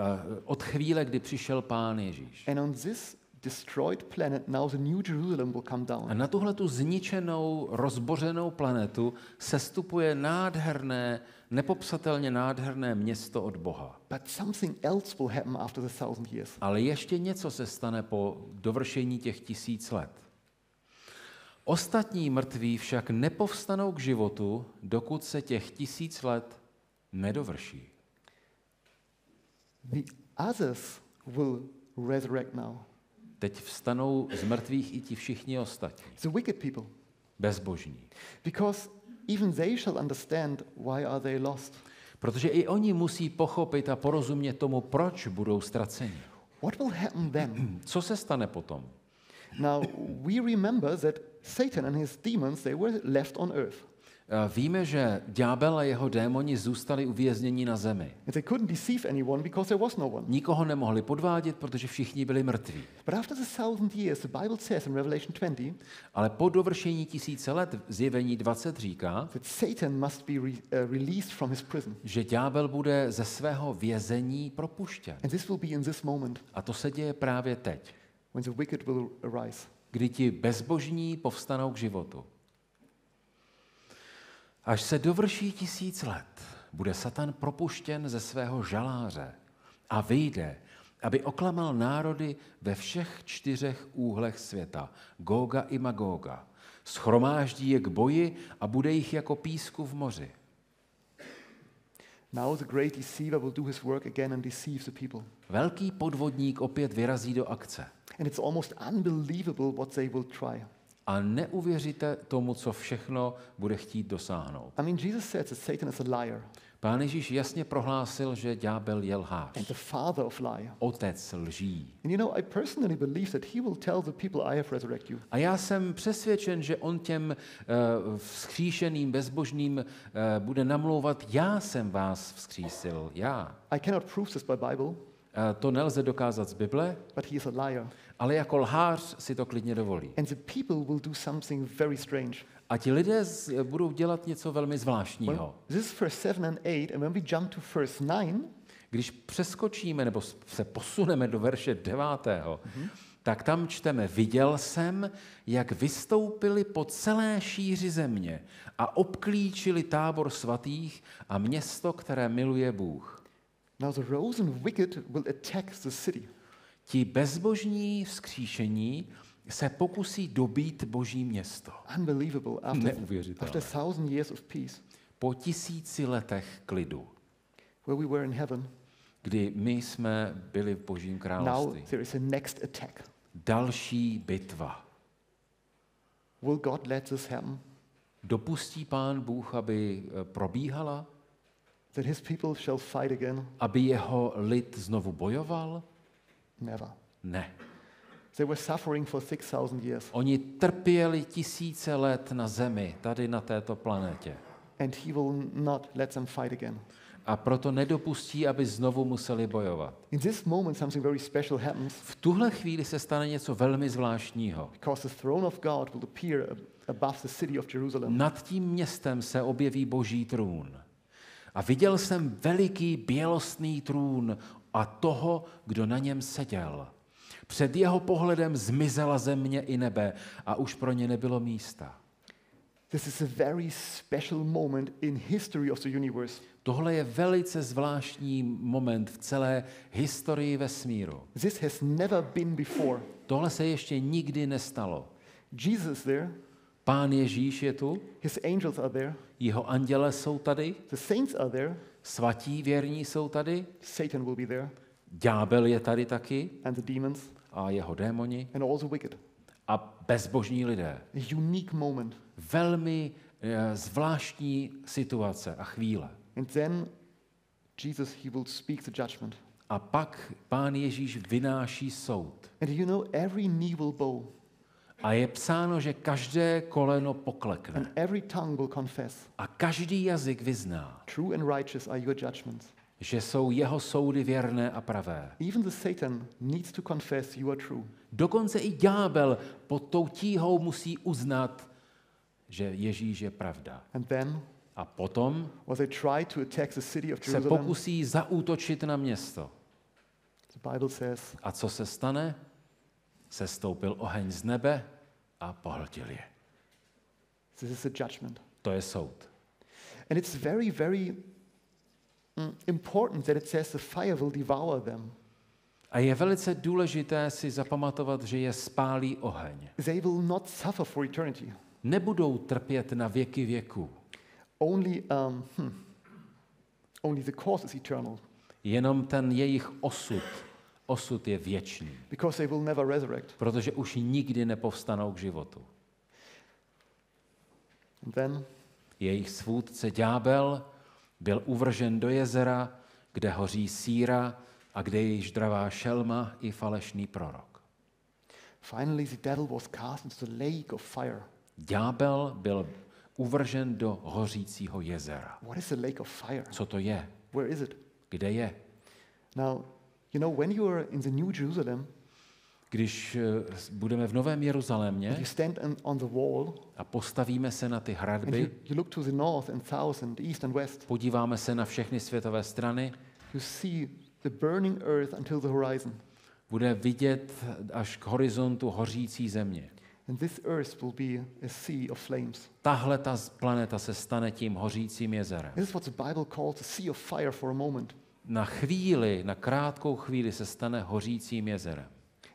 [SPEAKER 2] od chvíle, kdy přišel Pán Ježíš.
[SPEAKER 1] And on this destroyed planet, now the new Jerusalem will come
[SPEAKER 2] A
[SPEAKER 1] down.
[SPEAKER 2] na tuhle tu zničenou, rozbořenou planetu sestupuje nádherné, nepopsatelně nádherné město od Boha.
[SPEAKER 1] But something else will happen after the thousand years.
[SPEAKER 2] Ale ještě něco se stane po dovršení těch tisíc let. Ostatní mrtví však nepovstanou k životu, dokud se těch tisíc let nedovrší.
[SPEAKER 1] The others will resurrect now.
[SPEAKER 2] Teď vstanou z mrtvých i ti všichni ostatní,
[SPEAKER 1] The wicked people.
[SPEAKER 2] bezbožní.
[SPEAKER 1] Because even they shall understand why are they lost.
[SPEAKER 2] Protože i oni musí pochopit a porozumět tomu, proč budou ztraceni.
[SPEAKER 1] What will happen then?
[SPEAKER 2] Co se stane potom?
[SPEAKER 1] now, we remember that Satan and his demons, they were left on earth.
[SPEAKER 2] Víme, že ďábel a jeho démoni zůstali uvězněni na zemi.
[SPEAKER 1] And they couldn't deceive anyone because there was no one.
[SPEAKER 2] Nikoho nemohli podvádět, protože všichni byli mrtví.
[SPEAKER 1] But after the thousand years, the Bible says in Revelation 20
[SPEAKER 2] Ale po dovršení tisíce let zjevení 20 říká,
[SPEAKER 1] that Satan must be re- uh, released from his prison.
[SPEAKER 2] že ďábel bude ze svého vězení propuštěn.
[SPEAKER 1] And this will be in this moment
[SPEAKER 2] A to se děje právě teď,
[SPEAKER 1] when the wicked will arise.
[SPEAKER 2] Kdy ti bezbožní povstanou k životu. Až se dovrší tisíc let, bude Satan propuštěn ze svého žaláře a vyjde, aby oklamal národy ve všech čtyřech úhlech světa, Góga i Magóga. Schromáždí je k boji a bude jich jako písku v moři.
[SPEAKER 1] Now the great deceiver will do his work again and deceive the people.
[SPEAKER 2] Velký podvodník opět vyrazí do akce.
[SPEAKER 1] And it's almost unbelievable what they will try.
[SPEAKER 2] A neuvěříte tomu, co všechno bude chtít dosáhnout.
[SPEAKER 1] I mean, Jesus said that Satan is a liar
[SPEAKER 2] Pán Ježíš jasně prohlásil, že ďábel je
[SPEAKER 1] and
[SPEAKER 2] lhář,
[SPEAKER 1] the father of lie.
[SPEAKER 2] otec lží.
[SPEAKER 1] And you know, I personally believe that he will tell the people, I have resurrected you.
[SPEAKER 2] A já jsem přesvědčen, že on těm uh, vzkříšeným, bezbožným uh, bude namlouvat, já jsem vás vzkřísil, já.
[SPEAKER 1] I cannot prove this by Bible,
[SPEAKER 2] to nelze dokázat z Bible,
[SPEAKER 1] but he is a liar.
[SPEAKER 2] ale jako lhář si to klidně dovolí.
[SPEAKER 1] And the people will do something very strange.
[SPEAKER 2] A ti lidé z, budou dělat něco velmi zvláštního.
[SPEAKER 1] this is verse 7 and 8, and when we jump to verse 9,
[SPEAKER 2] Když přeskočíme nebo se posuneme do verše devátého, tak tam čteme, viděl jsem, jak vystoupili po celé šíři země a obklíčili tábor svatých a město, které miluje Bůh.
[SPEAKER 1] Now the wicked will attack the city.
[SPEAKER 2] Ti bezbožní vzkříšení se pokusí dobít boží město.
[SPEAKER 1] Unbelievable. After,
[SPEAKER 2] Neuvěřitelné.
[SPEAKER 1] after thousand years of peace,
[SPEAKER 2] Po tisíci letech klidu,
[SPEAKER 1] where we were in heaven,
[SPEAKER 2] kdy my jsme byli v božím
[SPEAKER 1] now
[SPEAKER 2] království.
[SPEAKER 1] there is a next attack.
[SPEAKER 2] Další bitva.
[SPEAKER 1] Will God let this happen?
[SPEAKER 2] Dopustí pán Bůh, aby eh, probíhala,
[SPEAKER 1] That his people shall fight again?
[SPEAKER 2] aby jeho lid znovu bojoval?
[SPEAKER 1] Never.
[SPEAKER 2] Ne.
[SPEAKER 1] They were suffering for 6,000 years,
[SPEAKER 2] Oni trpěli tisíce let na zemi, tady na této planetě.
[SPEAKER 1] and he will not let them fight again.
[SPEAKER 2] A proto nedopustí, aby znovu museli bojovat.
[SPEAKER 1] In this moment, something very special happens
[SPEAKER 2] V tuhle chvíli se stane něco velmi zvláštního.
[SPEAKER 1] because the throne of God will appear ab- above the city of Jerusalem.
[SPEAKER 2] Nad tím městem se objeví boží trůn. A viděl jsem veliký bělostný trůn a toho, kdo na něm seděl. Před jeho pohledem zmizela země i nebe a už pro ně nebylo místa.
[SPEAKER 1] This is a very special moment in history of the universe.
[SPEAKER 2] Tohle je velice zvláštní moment v celé historii vesmíru.
[SPEAKER 1] This has never been before.
[SPEAKER 2] Tohle se ještě nikdy nestalo.
[SPEAKER 1] Jesus there,
[SPEAKER 2] Pán Ježíš je tu,
[SPEAKER 1] his angels are there,
[SPEAKER 2] jeho anděle jsou tady,
[SPEAKER 1] the saints are there,
[SPEAKER 2] svatí věrní jsou tady,
[SPEAKER 1] Satan will be there,
[SPEAKER 2] ďábel je tady taky
[SPEAKER 1] and the demons,
[SPEAKER 2] a jeho démoni
[SPEAKER 1] and all the wicked.
[SPEAKER 2] a bezbožní lidé.
[SPEAKER 1] A unique moment.
[SPEAKER 2] Velmi eh, zvláštní situace a chvíle.
[SPEAKER 1] And then Jesus, he will speak the judgment.
[SPEAKER 2] A pak pán Ježíš vynáší soud.
[SPEAKER 1] And you know, every knee will bow,
[SPEAKER 2] A je psáno, že každé koleno poklekne
[SPEAKER 1] and every tongue will confess.
[SPEAKER 2] a každý jazyk vyzná,
[SPEAKER 1] True and righteous are your judgments.
[SPEAKER 2] že jsou jeho soudy věrné a pravé.
[SPEAKER 1] Even the Satan needs to confess you are true.
[SPEAKER 2] Dokonce i ďábel pod tou tíhou musí uznat, že Ježíš je pravda.
[SPEAKER 1] And then,
[SPEAKER 2] A potom se pokusí zaútočit na město.
[SPEAKER 1] the Bible says,
[SPEAKER 2] A co se stane? Sestoupil oheň z nebe a pohltil je.
[SPEAKER 1] this is a judgment.
[SPEAKER 2] To je soud.
[SPEAKER 1] And it's very, very mm, important that it says the fire will devour them.
[SPEAKER 2] A je velice důležité si zapamatovat, že je spálí oheň.
[SPEAKER 1] They will not suffer for eternity.
[SPEAKER 2] Nebudou trpět na věky věků.
[SPEAKER 1] Only, um, hmm, only the cause is eternal,
[SPEAKER 2] Jenom ten jejich osud, osud je věčný,
[SPEAKER 1] because they will never resurrect.
[SPEAKER 2] protože už nikdy nepovstanou k životu.
[SPEAKER 1] And then
[SPEAKER 2] Jejich svůdce ďábel byl uvržen do jezera, kde hoří síra a kde je již dravá šelma i falešný prorok.
[SPEAKER 1] finally the devil was cast into the lake of fire.
[SPEAKER 2] Ďábel byl uvržen do hořícího jezera.
[SPEAKER 1] What is the lake of fire?
[SPEAKER 2] Co to je?
[SPEAKER 1] Where is it?
[SPEAKER 2] Kde je?
[SPEAKER 1] Now, you know, when you are in the New Jerusalem,
[SPEAKER 2] Když eh, budeme v Novém Jeruzalémě
[SPEAKER 1] you stand on, the wall,
[SPEAKER 2] a postavíme se na ty
[SPEAKER 1] you,
[SPEAKER 2] hradby,
[SPEAKER 1] you look to the north and south and east and west,
[SPEAKER 2] podíváme se na všechny světové strany,
[SPEAKER 1] you see the burning earth until the horizon.
[SPEAKER 2] bude vidět až k horizontu hořící země.
[SPEAKER 1] And this earth will be a sea of flames.
[SPEAKER 2] Tahle ta planeta se stane tím hořícím jezerem.
[SPEAKER 1] This is what the Bible calls a sea of fire for a moment.
[SPEAKER 2] Na chvíli, na krátkou chvíli se stane hořícím jezerem.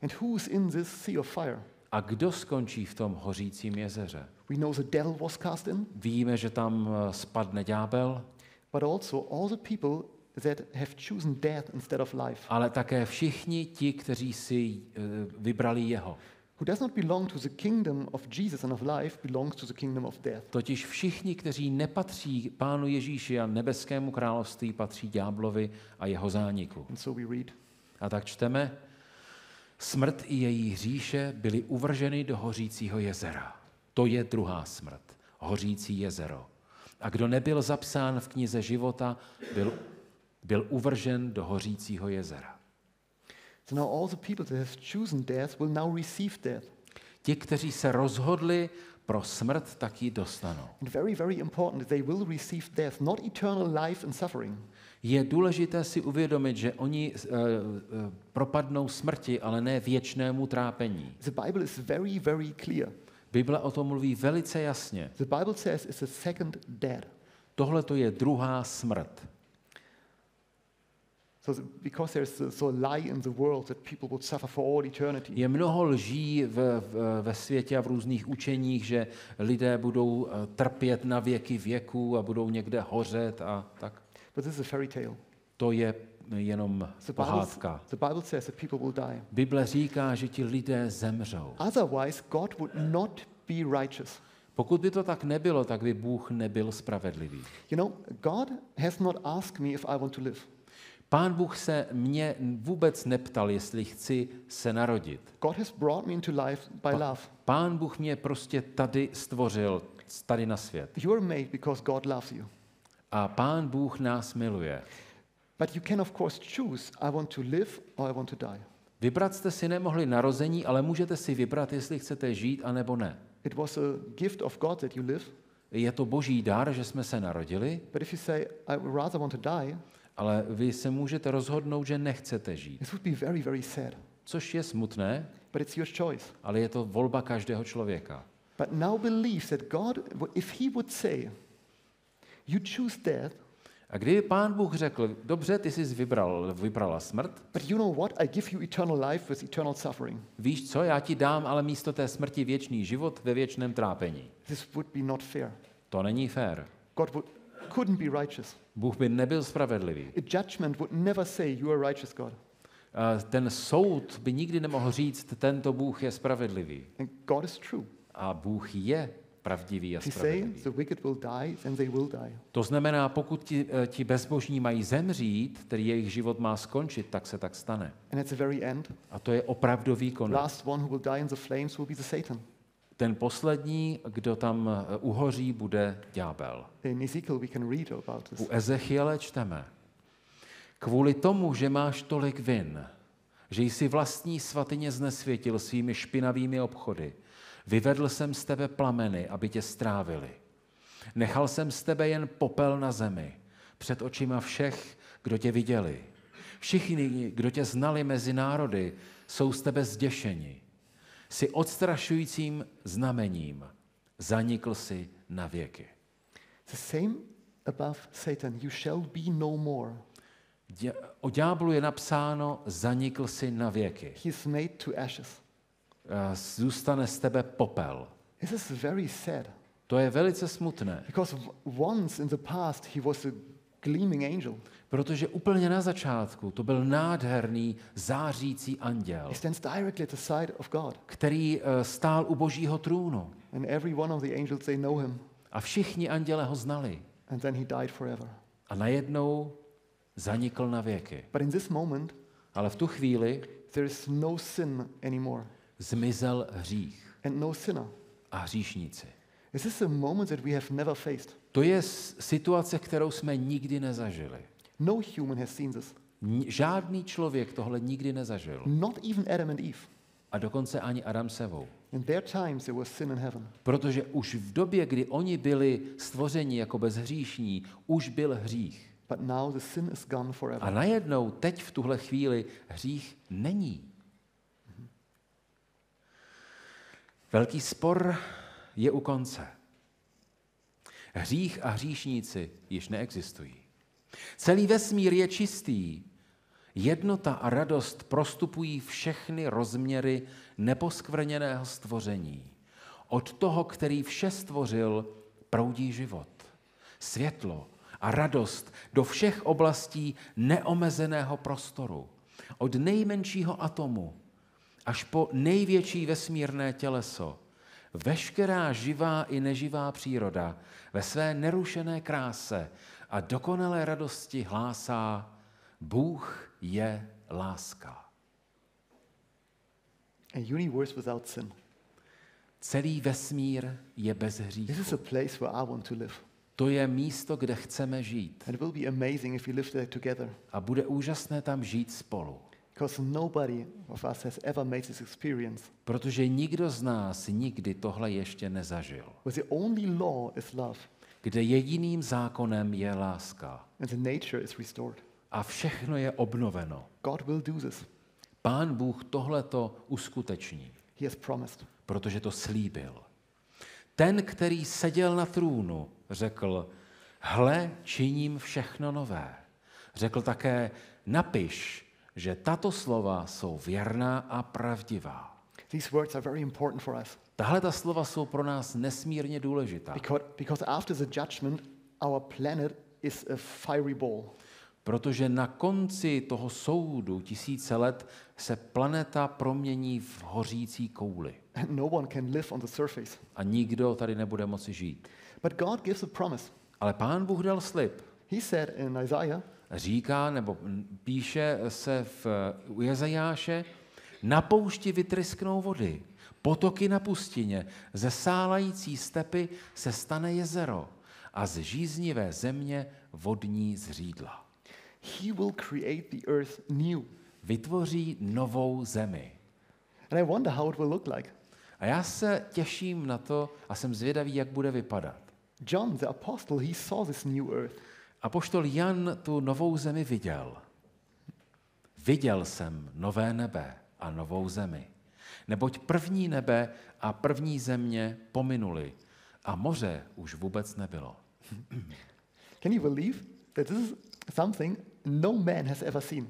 [SPEAKER 1] And who's in this sea of fire?
[SPEAKER 2] A kdo skončí v tom hořícím jezeře?
[SPEAKER 1] We know the devil was cast in,
[SPEAKER 2] Víme, že tam eh, spadne ďábel,
[SPEAKER 1] but also all the people that have chosen death instead of life,
[SPEAKER 2] ale také všichni ti, kteří si eh, vybrali jeho.
[SPEAKER 1] Who does not belong to the kingdom of Jesus and of life, belongs to the kingdom of death.
[SPEAKER 2] Totiž všichni, kteří nepatří Pánu Ježíši a nebeskému království, patří ďáblovi a jeho zániku.
[SPEAKER 1] And so we read,
[SPEAKER 2] A tak čteme, smrt i její hříše byly uvrženy do hořícího jezera. To je druhá smrt, hořící jezero. A kdo nebyl zapsán v knize života, byl, byl uvržen do hořícího jezera.
[SPEAKER 1] So now all the people that have chosen death will now receive death.
[SPEAKER 2] Ti, kteří se rozhodli pro smrt, tak ji dostanou.
[SPEAKER 1] And very, very important, they will receive death, not eternal life and suffering.
[SPEAKER 2] Je důležité si uvědomit, že oni uh, uh, propadnou smrti, ale ne věčnému trápení.
[SPEAKER 1] The Bible is very, very clear.
[SPEAKER 2] Bible o tom mluví velice jasně.
[SPEAKER 1] The Bible says it's a second death.
[SPEAKER 2] Tohle to je druhá smrt. Je mnoho lží v, v, ve světě a v různých učeních, že lidé budou eh, trpět na věky věků a budou někde hořet a tak.
[SPEAKER 1] But this is a fairy tale.
[SPEAKER 2] To je jenom
[SPEAKER 1] The Bible,
[SPEAKER 2] pohádka.
[SPEAKER 1] the Bible says that people will die.
[SPEAKER 2] Bible říká, že ti lidé zemřou.
[SPEAKER 1] Otherwise, God would not be righteous.
[SPEAKER 2] Pokud by to tak nebylo, tak by Bůh nebyl spravedlivý.
[SPEAKER 1] You know, God has not asked me if I want to live.
[SPEAKER 2] Pán Bůh se mě vůbec neptal, jestli chci se narodit.
[SPEAKER 1] God has brought me into life by love.
[SPEAKER 2] Pán Bůh mě prostě tady stvořil, tady na svět.
[SPEAKER 1] You are made because God loves you.
[SPEAKER 2] A Pán Bůh nás miluje.
[SPEAKER 1] But you can, of course, choose I want to live or I want to die.
[SPEAKER 2] Vybrat jste si nemohli narození, ale můžete si vybrat, jestli chcete žít, anebo ne.
[SPEAKER 1] It was a gift of God that you live.
[SPEAKER 2] Je to boží dar, že jsme se narodili,
[SPEAKER 1] But if you say, I rather want to die,
[SPEAKER 2] ale vy se můžete rozhodnout, že nechcete žít.
[SPEAKER 1] this would be very, very sad.
[SPEAKER 2] Což je smutné,
[SPEAKER 1] But it's your choice.
[SPEAKER 2] ale je to volba každého člověka.
[SPEAKER 1] But now believe that God, if He would say, you choose death,
[SPEAKER 2] A kdyby pán Bůh řekl, dobře, ty jsi vybral, vybrala smrt,
[SPEAKER 1] but you know what? I give you eternal life with eternal suffering.
[SPEAKER 2] víš co, já ti dám ale místo té smrti věčný život ve věčném trápení.
[SPEAKER 1] This would be not fair.
[SPEAKER 2] To není fér.
[SPEAKER 1] God would, couldn't be righteous.
[SPEAKER 2] Bůh by nebyl spravedlivý.
[SPEAKER 1] A judgment would never say, You are righteous, God.
[SPEAKER 2] A Ten soud by nikdy nemohl říct, tento Bůh je spravedlivý.
[SPEAKER 1] And God is true.
[SPEAKER 2] A Bůh je pravdivý a spravedlivý. To znamená, pokud ti, eh, ti bezbožní mají zemřít, který jejich život má skončit, tak se tak stane. A to je opravdový konec. Ten poslední, kdo tam eh, uhoří, bude ďábel. U Ezechiele čteme. Kvůli tomu, že máš tolik vin, že jsi vlastní svatyně znesvětil svými špinavými obchody, vyvedl jsem z tebe plameny, aby tě strávili. Nechal jsem z tebe jen popel na zemi, před očima všech, kdo tě viděli. Všichni, kdo tě znali mezi národy, jsou z tebe zděšeni. Jsi odstrašujícím znamením. Zanikl si na věky.
[SPEAKER 1] The same above Satan, you shall be no more.
[SPEAKER 2] Dě- O ďáblu je napsáno, zanikl si na věky.
[SPEAKER 1] He is made to ashes.
[SPEAKER 2] Zůstane z tebe popel.
[SPEAKER 1] This is very sad
[SPEAKER 2] To je velice smutné,
[SPEAKER 1] because once in the past he was a gleaming angel.
[SPEAKER 2] Protože úplně na začátku to byl nádherný, zářící anděl,
[SPEAKER 1] He stands directly at the side of God,
[SPEAKER 2] který eh, stál u božího trůnu.
[SPEAKER 1] and every one of the angels they know him.
[SPEAKER 2] A všichni anděle ho znali.
[SPEAKER 1] And then he died forever.
[SPEAKER 2] A najednou zanikl na věky.
[SPEAKER 1] But in this moment,
[SPEAKER 2] Ale v tu chvíli
[SPEAKER 1] there is no sin anymore
[SPEAKER 2] zmizel hřích
[SPEAKER 1] and no sinner.
[SPEAKER 2] a hříšníci.
[SPEAKER 1] This is a moment that we have never faced.
[SPEAKER 2] To je s- situace, kterou jsme nikdy nezažili.
[SPEAKER 1] No human has seen this.
[SPEAKER 2] Žádný člověk tohle nikdy nezažil.
[SPEAKER 1] Not even Adam and Eve.
[SPEAKER 2] A dokonce ani Adam s Evou.
[SPEAKER 1] In their times, there was sin in heaven.
[SPEAKER 2] Protože už v době, kdy oni byli stvořeni jako bezhříšní, už byl hřích.
[SPEAKER 1] But now the sin is gone
[SPEAKER 2] A
[SPEAKER 1] forever.
[SPEAKER 2] najednou, teď v tuhle chvíli, hřích není. Velký spor je u konce. Hřích a hříšníci již neexistují. Celý vesmír je čistý. Jednota a radost prostupují všechny rozměry neposkvrněného stvoření. Od toho, který vše stvořil, proudí život, světlo a radost do všech oblastí neomezeného prostoru. Od nejmenšího atomu až po největší vesmírné těleso. Veškerá živá i neživá příroda ve své nerušené kráse a dokonalé radosti hlásá, Bůh je láska.
[SPEAKER 1] A universe without sin.
[SPEAKER 2] Celý vesmír je bez
[SPEAKER 1] This
[SPEAKER 2] hříchu.
[SPEAKER 1] is a place where I want to live.
[SPEAKER 2] To je místo, kde chceme žít.
[SPEAKER 1] And it will be amazing if we live there together.
[SPEAKER 2] A bude úžasné tam žít spolu.
[SPEAKER 1] Because nobody of us has ever made this experience
[SPEAKER 2] Protože nikdo z nás nikdy tohle ještě nezažil.
[SPEAKER 1] where the only law is love
[SPEAKER 2] Kde jediným zákonem je láska.
[SPEAKER 1] and the nature is restored.
[SPEAKER 2] A všechno je obnoveno.
[SPEAKER 1] God will do this.
[SPEAKER 2] Pán Bůh tohleto uskuteční,
[SPEAKER 1] He has promised.
[SPEAKER 2] protože to slíbil. Ten, který seděl na trůnu, řekl, hle, činím všechno nové. Řekl také, napiš, že tato slova jsou věrná a pravdivá.
[SPEAKER 1] These words are very important for us
[SPEAKER 2] Tahle ta slova jsou pro nás nesmírně důležitá,
[SPEAKER 1] because, because after the judgment, our planet is a fiery ball.
[SPEAKER 2] protože na konci toho soudu tisíce let se planeta promění v hořící kouli
[SPEAKER 1] And no one can live on the surface.
[SPEAKER 2] a nikdo tady nebude moci žít.
[SPEAKER 1] But God gives a promise.
[SPEAKER 2] Ale pán Bůh dal slib.
[SPEAKER 1] He said in Isaiah,
[SPEAKER 2] Říká, nebo píše se v, u Jezajáše, na poušti vytrysknou vody, potoky na pustině, ze sálající stepy se stane jezero a z žíznivé země vodní zřídla.
[SPEAKER 1] He will create the earth new.
[SPEAKER 2] Vytvoří novou zemi.
[SPEAKER 1] And I wonder how it will look like.
[SPEAKER 2] A já se těším na to a jsem zvědavý, jak bude vypadat.
[SPEAKER 1] John, the apostle, he saw this new earth.
[SPEAKER 2] A poštol Jan tu novou zemi viděl. Viděl jsem nové nebe a novou zemi. Neboť první nebe a první země pominuli a moře už vůbec nebylo.
[SPEAKER 1] Can you believe that this is something no man has ever seen?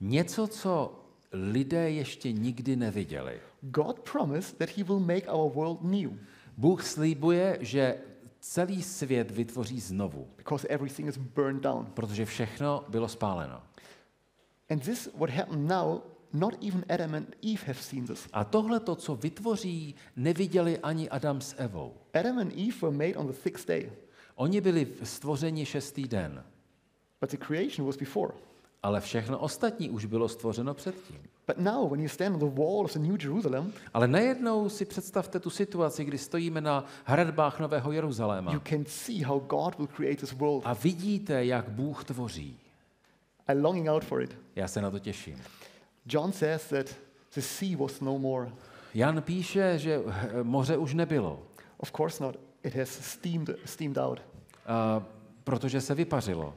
[SPEAKER 2] Něco, co lidé ještě nikdy neviděli.
[SPEAKER 1] God promised that he will make our world new
[SPEAKER 2] Bůh slíbuje, že celý svět vytvoří znovu,
[SPEAKER 1] because everything is burned down.
[SPEAKER 2] protože všechno bylo spáleno.
[SPEAKER 1] And this, what happened now, not even Adam and Eve have seen this.
[SPEAKER 2] A tohle, to, co vytvoří, neviděli ani Adam s Evou.
[SPEAKER 1] Adam and Eve were made on the sixth day,
[SPEAKER 2] Oni byli stvořeni šestý den,
[SPEAKER 1] but the creation was before.
[SPEAKER 2] ale všechno ostatní už bylo stvořeno předtím.
[SPEAKER 1] But now, when you stand on the wall of the New Jerusalem,
[SPEAKER 2] Ale najednou si představte tu situaci, kdy stojíme na hradbách Nového Jeruzaléma
[SPEAKER 1] you can see how God will create this world.
[SPEAKER 2] a vidíte, jak Bůh tvoří.
[SPEAKER 1] I'm longing out for it.
[SPEAKER 2] Já se na to těším.
[SPEAKER 1] John says that the sea was no more.
[SPEAKER 2] Jan píše, že moře už nebylo,
[SPEAKER 1] Of course not. It has steamed, steamed out.
[SPEAKER 2] a, protože se vypařilo.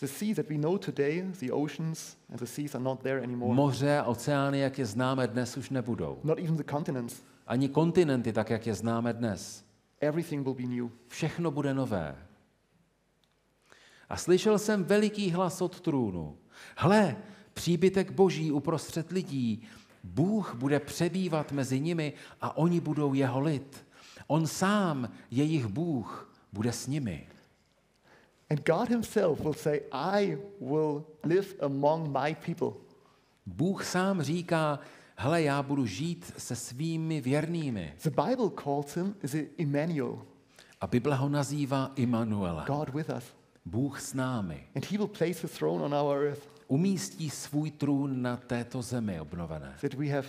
[SPEAKER 1] The sea that we know today, the oceans and the seas are not there anymore.
[SPEAKER 2] Moře a oceány, jak je známe dnes, už nebudou.
[SPEAKER 1] Not even the continents.
[SPEAKER 2] Ani kontinenty, tak jak je známe dnes.
[SPEAKER 1] Everything will be new.
[SPEAKER 2] Všechno bude nové. A slyšel jsem veliký hlas od trůnu. Hle, příbytek boží uprostřed lidí. Bůh bude přebývat mezi nimi a oni budou jeho lid. On sám, jejich Bůh, bude s nimi.
[SPEAKER 1] And God Himself will say, I will live among my people.
[SPEAKER 2] Bůh sám říká, hle, já budu žít se svými věrnými.
[SPEAKER 1] The Bible calls Him the Emmanuel,
[SPEAKER 2] A Bible ho nazývá Immanuela.
[SPEAKER 1] God with us.
[SPEAKER 2] Bůh s námi.
[SPEAKER 1] And He will place His throne on our earth
[SPEAKER 2] Umístí svůj trůn na této zemi obnovené.
[SPEAKER 1] that we have,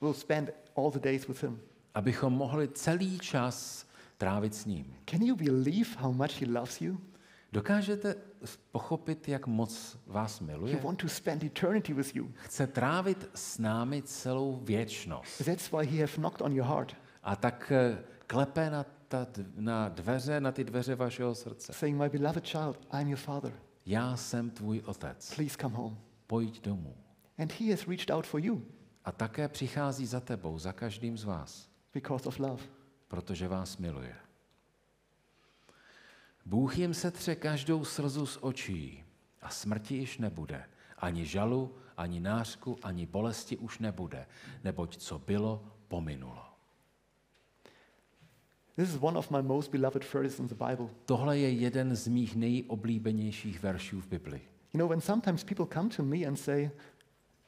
[SPEAKER 1] will spend all the days with Him.
[SPEAKER 2] abychom mohli celý čas trávit s ním.
[SPEAKER 1] Can you believe how much He loves you?
[SPEAKER 2] Dokážete pochopit, jak moc vás
[SPEAKER 1] He
[SPEAKER 2] miluje?
[SPEAKER 1] wants to spend eternity with you.
[SPEAKER 2] Chce trávit s námi celou věčnost.
[SPEAKER 1] That's why He has knocked on your heart,
[SPEAKER 2] A tak eh, klepe na, ta, na dveře, na ty dveře vašeho srdce.
[SPEAKER 1] saying, My beloved child, I'm your Father.
[SPEAKER 2] Já jsem tvůj otec.
[SPEAKER 1] Please come home.
[SPEAKER 2] Pojď domů.
[SPEAKER 1] And He has reached out for you.
[SPEAKER 2] A také přichází za tebou, za každým z vás,
[SPEAKER 1] because of love.
[SPEAKER 2] protože vás miluje. Bůh jim setře každou slzu z očí a smrti již nebude. Ani žalu, ani nářku, ani bolesti už nebude, neboť co bylo, pominulo.
[SPEAKER 1] This is one of my most beloved verses in the Bible.
[SPEAKER 2] Tohle je jeden z mých nejoblíbenějších veršů v Bibli.
[SPEAKER 1] You know, when sometimes people come to me and say,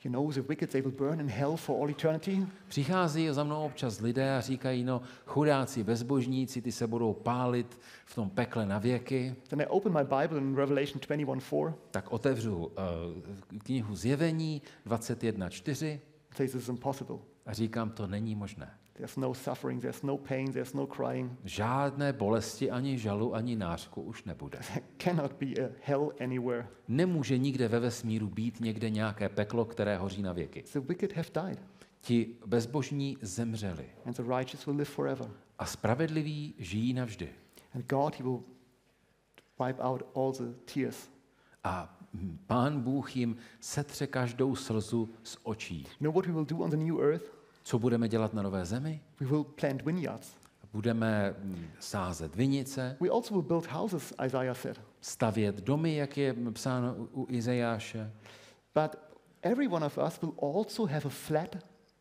[SPEAKER 1] you know, the wicked, they will burn in hell for all eternity.
[SPEAKER 2] Přichází za mnou občas lidé a říkají, no chudáci, bezbožníci, ty se budou pálit v tom pekle na věky.
[SPEAKER 1] Then I open my Bible in Revelation 21:4.
[SPEAKER 2] Tak otevřu uh, knihu Zjevení 21.4
[SPEAKER 1] Says this is impossible.
[SPEAKER 2] a říkám, to není možné.
[SPEAKER 1] There's no suffering, there's no pain, there's no crying.
[SPEAKER 2] Žádné bolesti, ani žalu, ani nářku už nebude.
[SPEAKER 1] There cannot be a hell anywhere.
[SPEAKER 2] Nemůže nikde ve vesmíru být někde nějaké peklo, které hoří na věky.
[SPEAKER 1] The wicked have died,
[SPEAKER 2] Ti bezbožní zemřeli
[SPEAKER 1] and the righteous will live forever.
[SPEAKER 2] a spravedliví žijí navždy.
[SPEAKER 1] And God, He will wipe out all the tears.
[SPEAKER 2] A pán Bůh jim setře každou slzu z očí.
[SPEAKER 1] You know what we will do on the new earth?
[SPEAKER 2] Co budeme dělat na nové zemi?
[SPEAKER 1] We will plant vineyards.
[SPEAKER 2] Budeme hm, sázet vinice,
[SPEAKER 1] We also will build houses, Isaiah said.
[SPEAKER 2] stavět domy, jak je psáno u- Izajáše.
[SPEAKER 1] But every one of us will also have a flat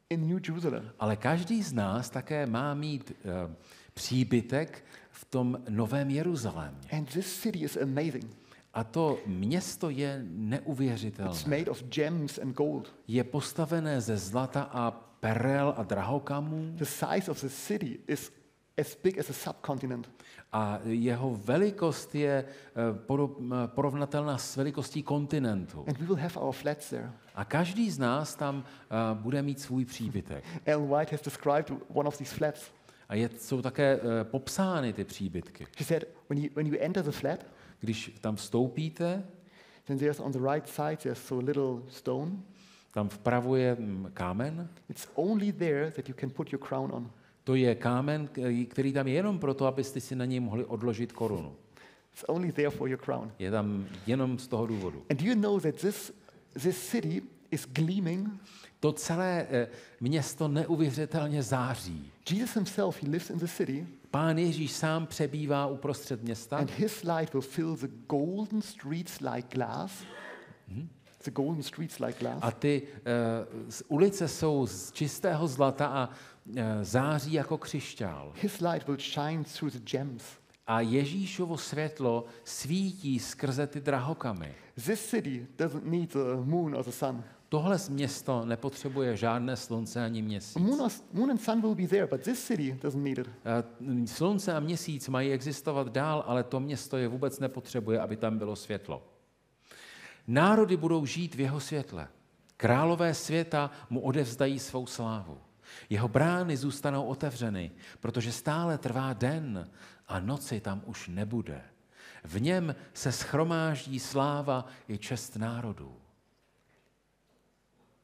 [SPEAKER 1] in New Jerusalem.
[SPEAKER 2] Ale každý z nás také má mít uh, příbytek v tom novém Jeruzalémě.
[SPEAKER 1] And this city is amazing.
[SPEAKER 2] A to město je
[SPEAKER 1] It's
[SPEAKER 2] neuvěřitelné.
[SPEAKER 1] made of gems and gold.
[SPEAKER 2] Je postavené ze zlata a perel a drahokamů
[SPEAKER 1] The size of the city is as big as a subcontinent.
[SPEAKER 2] a jeho velikost je eh, eh, porovnatelná s velikostí kontinentu.
[SPEAKER 1] And we will have our flats there.
[SPEAKER 2] A každý z nás tam eh, bude mít svůj příbytek.
[SPEAKER 1] Ellen White has described one of these flats.
[SPEAKER 2] A je, jsou také eh, popsány ty příbytky.
[SPEAKER 1] She said, when you, when you enter the flat,
[SPEAKER 2] Když tam vstoupíte,
[SPEAKER 1] then there's on the right side, there's so little stone.
[SPEAKER 2] Tam vpravo je mm, kámen.
[SPEAKER 1] It's only there that you can put your crown on.
[SPEAKER 2] To je kámen, který tam je jenom proto, abyste si na něj mohli odložit korunu.
[SPEAKER 1] It's only there for your crown.
[SPEAKER 2] Je tam jenom z toho důvodu.
[SPEAKER 1] And do you know that this, this city is gleaming?
[SPEAKER 2] To celé eh, město neuvěřitelně září.
[SPEAKER 1] Jesus himself, he lives in the city,
[SPEAKER 2] Pán Ježíš sám přebývá uprostřed města
[SPEAKER 1] and his light will fill the golden streets like glass. The golden streets like glass.
[SPEAKER 2] a ty uh, ulice jsou z čistého zlata a uh, září jako křišťál.
[SPEAKER 1] His light will shine through the gems.
[SPEAKER 2] A Ježíšovo světlo svítí skrze ty drahokamy.
[SPEAKER 1] This city doesn't need the moon or the sun.
[SPEAKER 2] Tohle město nepotřebuje žádné slunce ani měsíc.
[SPEAKER 1] Moon and sun will be there, but this city doesn't need it.
[SPEAKER 2] Eh, Slunce a měsíc mají existovat dál, ale to město je vůbec nepotřebuje, aby tam bylo světlo. Národy budou žít v jeho světle. Králové světa mu odevzdají svou slávu. Jeho brány zůstanou otevřeny, protože stále trvá den a noci tam už nebude. V něm se schromáždí sláva i čest národů.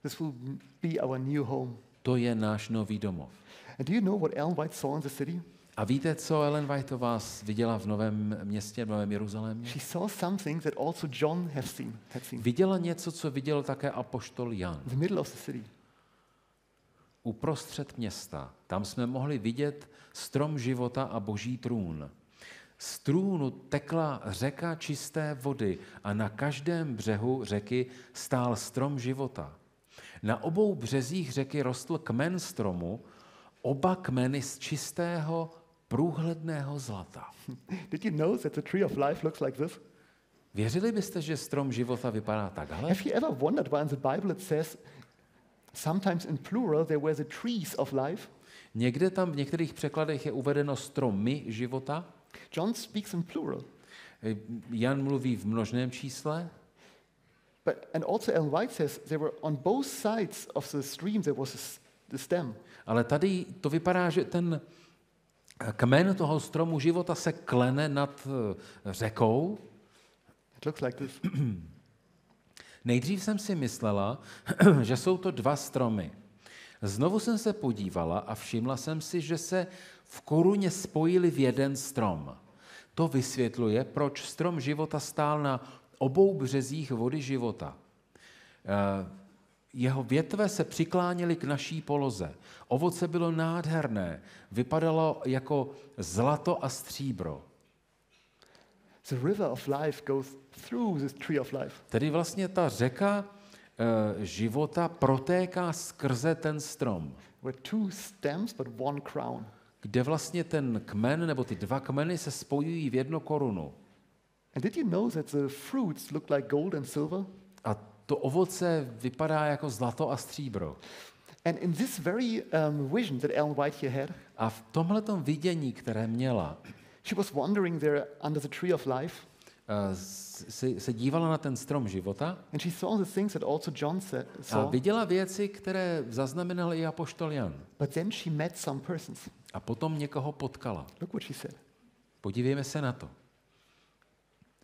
[SPEAKER 1] This will be our new home.
[SPEAKER 2] To je náš nový domov.
[SPEAKER 1] And do you know what Ellen White saw in the city?
[SPEAKER 2] A víte, co Ellen Whiteová viděla v Novém městě, v Novém Jeruzalémě?
[SPEAKER 1] She saw something that also John seen, had seen.
[SPEAKER 2] Viděla něco, co viděl také apoštol Jan.
[SPEAKER 1] The middle of the city.
[SPEAKER 2] Uprostřed města, tam jsme mohli vidět strom života a boží trůn. Z trůnu tekla řeka čisté vody a na každém břehu řeky stál strom života. Na obou březích řeky rostl kmen stromu, oba kmeny z čistého průhledného zlata.
[SPEAKER 1] Did you know that the tree of life looks like this?
[SPEAKER 2] Věřili byste, že strom života vypadá takhle?
[SPEAKER 1] Have you ever wondered why in the Bible it says, sometimes in plural, there were the trees of life?
[SPEAKER 2] Někde tam v některých překladech je uvedeno stromy života.
[SPEAKER 1] John speaks in plural.
[SPEAKER 2] Eh, Jan mluví v množném čísle.
[SPEAKER 1] But, and also Ellen White says there were on both sides of the stream there was a the stem.
[SPEAKER 2] Ale tady to vypadá, že ten kmen toho stromu života se klene nad eh, řekou.
[SPEAKER 1] It looks like this.
[SPEAKER 2] Nejdřív jsem si myslela, že jsou to dva stromy. Znovu jsem se podívala a všimla jsem si, že se v koruně spojili v jeden strom. To vysvětluje, proč strom života stál na obou březích vody života. Eh, jeho větve se přikláněly k naší poloze. Ovoce bylo nádherné, vypadalo jako zlato a stříbro.
[SPEAKER 1] The river of life goes through this tree of life.
[SPEAKER 2] Tedy vlastně ta řeka e, života protéká skrze ten strom,
[SPEAKER 1] Where two stems but one crown.
[SPEAKER 2] kde vlastně ten kmen nebo ty dva kmeny se spojují v jednu korunu.
[SPEAKER 1] And did you know that the fruits look like gold and silver?
[SPEAKER 2] A to ovoce vypadá jako zlato a stříbro.
[SPEAKER 1] And in this very um, vision that Ellen White here had,
[SPEAKER 2] A v tomhletom vidění, které měla,
[SPEAKER 1] she was wandering there under the tree of life,
[SPEAKER 2] eh, se, se dívala na ten strom života
[SPEAKER 1] and she saw the things that also John said,
[SPEAKER 2] a
[SPEAKER 1] saw.
[SPEAKER 2] viděla věci, které zaznamenal i apoštol Jan.
[SPEAKER 1] But then she met some persons.
[SPEAKER 2] A potom někoho potkala.
[SPEAKER 1] Look what she said.
[SPEAKER 2] Podívejme se na to.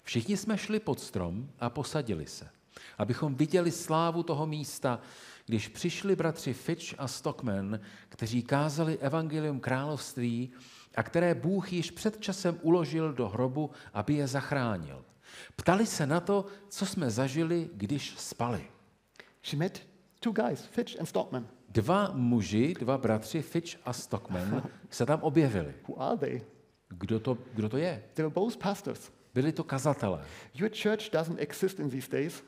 [SPEAKER 2] Všichni jsme šli pod strom a posadili se, abychom viděli slávu toho místa, když přišli bratři Fitch a Stockman, kteří kázali evangelium království a které Bůh již před časem uložil do hrobu, aby je zachránil. Ptali se na to, co jsme zažili, když spali.
[SPEAKER 1] She met two guys, Fitch and Stockman.
[SPEAKER 2] Dva muži, dva bratři Fitch a Stockman se tam objevili.
[SPEAKER 1] Who are they?
[SPEAKER 2] Kdo to, kdo to je?
[SPEAKER 1] They were both pastors.
[SPEAKER 2] Byli to kazatelé.
[SPEAKER 1] Your church doesn't exist in these days.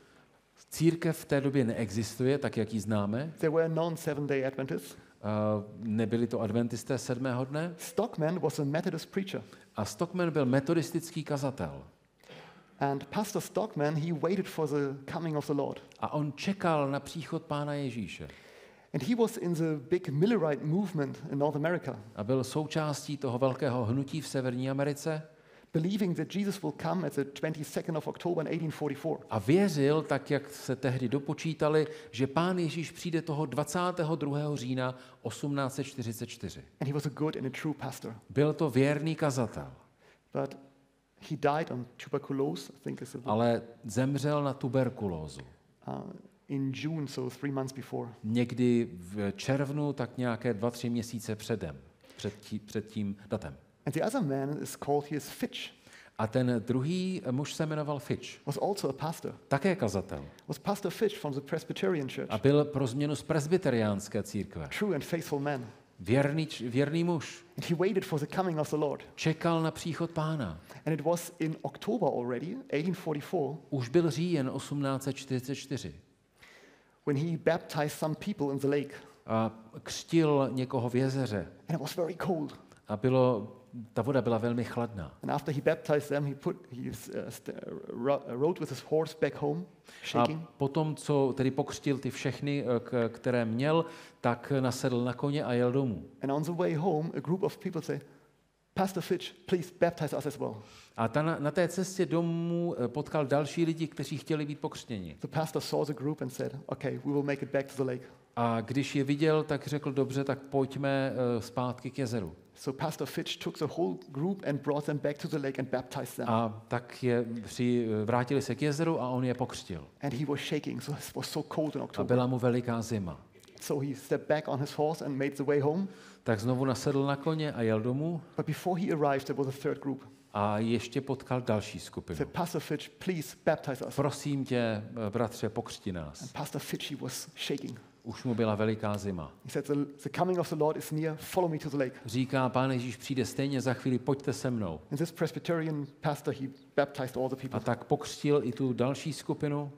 [SPEAKER 2] Církev v té době neexistuje, tak jak ji známe.
[SPEAKER 1] They were non seven day Adventists.
[SPEAKER 2] Uh, nebyli to adventisté sedmého dne.
[SPEAKER 1] Stockman was a Methodist preacher.
[SPEAKER 2] A Stockman byl metodistický kazatel.
[SPEAKER 1] And Pastor Stockman, he waited for the coming of the Lord.
[SPEAKER 2] A on čekal na příchod Pána Ježíše.
[SPEAKER 1] And he was in the big Millerite movement in North America,
[SPEAKER 2] A byl součástí toho velkého hnutí v Severní Americe.
[SPEAKER 1] Believing that Jesus will come at the 22nd of October in 1844.
[SPEAKER 2] A věřil, tak jak se tehdy dopočítali, že Pán Ježíš přijde toho 22. října 1844.
[SPEAKER 1] And he was a good and a true pastor.
[SPEAKER 2] Byl to věrný kazatel,
[SPEAKER 1] But he died on tuberculosis, I think is the
[SPEAKER 2] ale zemřel na tuberkulózu.
[SPEAKER 1] uh, in June, so three months before.
[SPEAKER 2] Někdy v červnu, tak nějaké dva, tři měsíce předem, před, tí, před tím datem.
[SPEAKER 1] And the other man is called, he is Fitch,
[SPEAKER 2] A ten druhý muž se jmenoval Fitch,
[SPEAKER 1] was also a pastor.
[SPEAKER 2] také kazatel.
[SPEAKER 1] Was Pastor Fitch from the Presbyterian Church.
[SPEAKER 2] A byl pro změnu z presbyteriánské církve.
[SPEAKER 1] True and faithful man.
[SPEAKER 2] Věrný, věrný muž.
[SPEAKER 1] And he waited for the coming of the Lord.
[SPEAKER 2] Čekal na příchod pána.
[SPEAKER 1] And it was in October already, 1844,
[SPEAKER 2] Už byl říjen 1844
[SPEAKER 1] when he baptized some people in the lake.
[SPEAKER 2] a křtil někoho v jezeře.
[SPEAKER 1] And it was very cold.
[SPEAKER 2] A bylo, ta voda byla velmi chladná.
[SPEAKER 1] And after he baptized them, he put he uh, st- ro- rode with his horse back home,
[SPEAKER 2] A
[SPEAKER 1] shaking.
[SPEAKER 2] potom, co tedy pokřtil ty všechny, eh, k- které měl, tak nasedl na koně a jel domů.
[SPEAKER 1] And on the way home, a group of people say, Pastor Fitch, please baptize us as well.
[SPEAKER 2] A ta na, na té cestě domů eh, potkal další lidi, kteří chtěli být pokřtěni.
[SPEAKER 1] The pastor saw the group and said, Okay, we will make it back to the lake.
[SPEAKER 2] A když je viděl, tak řekl, dobře, tak pojďme eh, zpátky k jezeru.
[SPEAKER 1] So Pastor Fitch took the whole group and brought them back to the lake and baptized them.
[SPEAKER 2] A tak je při, vrátili se k jezeru a on je pokřtil.
[SPEAKER 1] And he was shaking, so it was so cold in
[SPEAKER 2] A
[SPEAKER 1] October.
[SPEAKER 2] byla mu veliká zima.
[SPEAKER 1] So he stepped back on his horse and made the way home.
[SPEAKER 2] Tak znovu nasedl na koně a jel domů
[SPEAKER 1] But before he arrived, there was a third group.
[SPEAKER 2] a ještě potkal další skupinu.
[SPEAKER 1] said, Pastor Fitch, please baptize us.
[SPEAKER 2] Prosím tě, eh, bratře, pokřti
[SPEAKER 1] And
[SPEAKER 2] nás.
[SPEAKER 1] Pastor Fitch, he was shaking.
[SPEAKER 2] Už mu byla veliká zima.
[SPEAKER 1] He said, the, the coming of the Lord is near. Follow me to the lake.
[SPEAKER 2] Říká, pán Ježíš přijde stejně za chvíli, pojďte se mnou.
[SPEAKER 1] And this Presbyterian pastor, he baptized all the people.
[SPEAKER 2] A tak pokřtil i tu další skupinu,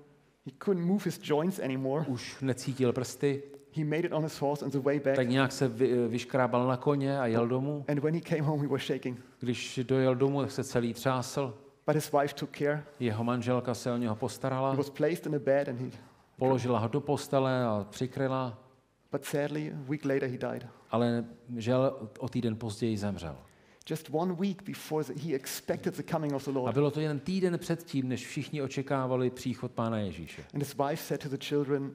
[SPEAKER 1] He couldn't move his joints anymore.
[SPEAKER 2] už necítil prsty,
[SPEAKER 1] He made it on his horse on the way back.
[SPEAKER 2] tak nějak se vy, vyškrábal na koně a jel domů.
[SPEAKER 1] And when he came home, he was shaking.
[SPEAKER 2] Když dojel domů, tak se celý třásl.
[SPEAKER 1] But his wife took care.
[SPEAKER 2] Jeho manželka se o něho
[SPEAKER 1] He
[SPEAKER 2] postarala,
[SPEAKER 1] was placed in a bed, and he.
[SPEAKER 2] Položila ho do postele a přikryla,
[SPEAKER 1] But sadly, a week later, he died.
[SPEAKER 2] ale žel o týden později zemřel.
[SPEAKER 1] Just one week before he expected the coming of the
[SPEAKER 2] A
[SPEAKER 1] Lord.
[SPEAKER 2] bylo to jen týden předtím, než všichni očekávali příchod Pána Ježíše.
[SPEAKER 1] And his wife said to the children,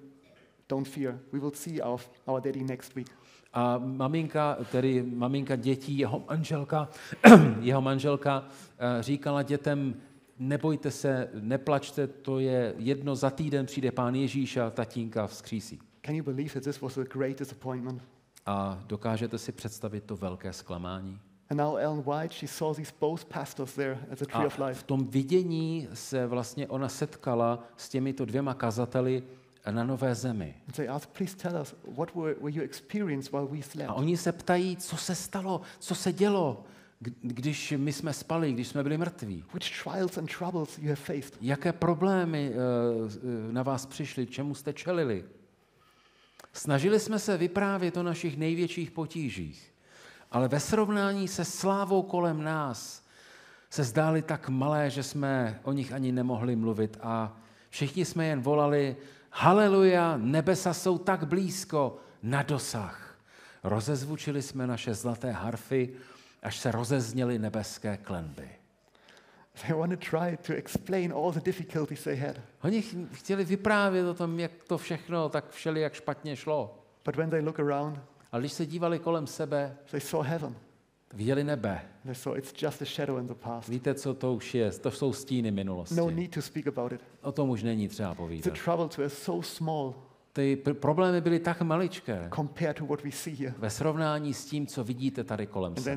[SPEAKER 1] Don't fear, we will see our, our daddy next week.
[SPEAKER 2] A maminka, tedy maminka dětí, jeho manželka, jeho manželka eh, říkala dětem, nebojte se, neplačte, to je jedno, za týden přijde pán Ježíš a tatínka vzkřísí.
[SPEAKER 1] Can you believe that this was a great disappointment?
[SPEAKER 2] A dokážete si představit to velké zklamání?
[SPEAKER 1] And now Ellen White, she saw these both pastors there at the Tree
[SPEAKER 2] A
[SPEAKER 1] of Life.
[SPEAKER 2] v tom vidění se vlastně ona setkala s těmito dvěma kazateli na nové zemi.
[SPEAKER 1] And they ask, please tell us, what were, were you experienced while we
[SPEAKER 2] A oni se ptají, co se stalo, co se dělo, když my jsme spali, když jsme byli mrtví.
[SPEAKER 1] Which trials and troubles you have faced?
[SPEAKER 2] Jaké problémy eh, na vás přišly, čemu jste čelili? Snažili jsme se vyprávět o našich největších potížích, ale ve srovnání se slávou kolem nás se zdály tak malé, že jsme o nich ani nemohli mluvit a všichni jsme jen volali Haleluja, nebesa jsou tak blízko, na dosah. Rozezvučili jsme naše zlaté harfy, až se rozezněly nebeské klenby.
[SPEAKER 1] They want to try to explain all the difficulties they had.
[SPEAKER 2] Oni ch- chtěli vyprávět o tom, jak to všechno tak všeli, jak špatně šlo.
[SPEAKER 1] But when they look around,
[SPEAKER 2] A když se dívali kolem sebe,
[SPEAKER 1] they saw heaven.
[SPEAKER 2] viděli nebe.
[SPEAKER 1] They saw it's just a shadow in the past.
[SPEAKER 2] Víte, co to už je? To jsou stíny minulosti.
[SPEAKER 1] No need to speak about it.
[SPEAKER 2] O tom už není třeba
[SPEAKER 1] The
[SPEAKER 2] povídat.
[SPEAKER 1] troubles were so small
[SPEAKER 2] Ty pr- problémy byly tak maličké ve srovnání s tím, co vidíte tady kolem sebe.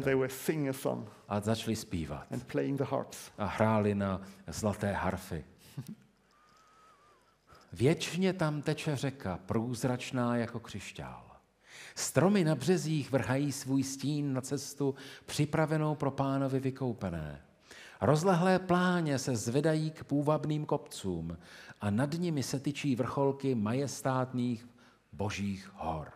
[SPEAKER 1] a
[SPEAKER 2] začali zpívat. A hráli na zlaté harfy. Věčně tam teče řeka, průzračná jako křišťál. Stromy na březích vrhají svůj stín na cestu připravenou pro pánovi vykoupené. Rozlehlé pláně se zvedají k půvabným kopcům a nad nimi se tyčí vrcholky majestátných božích hor.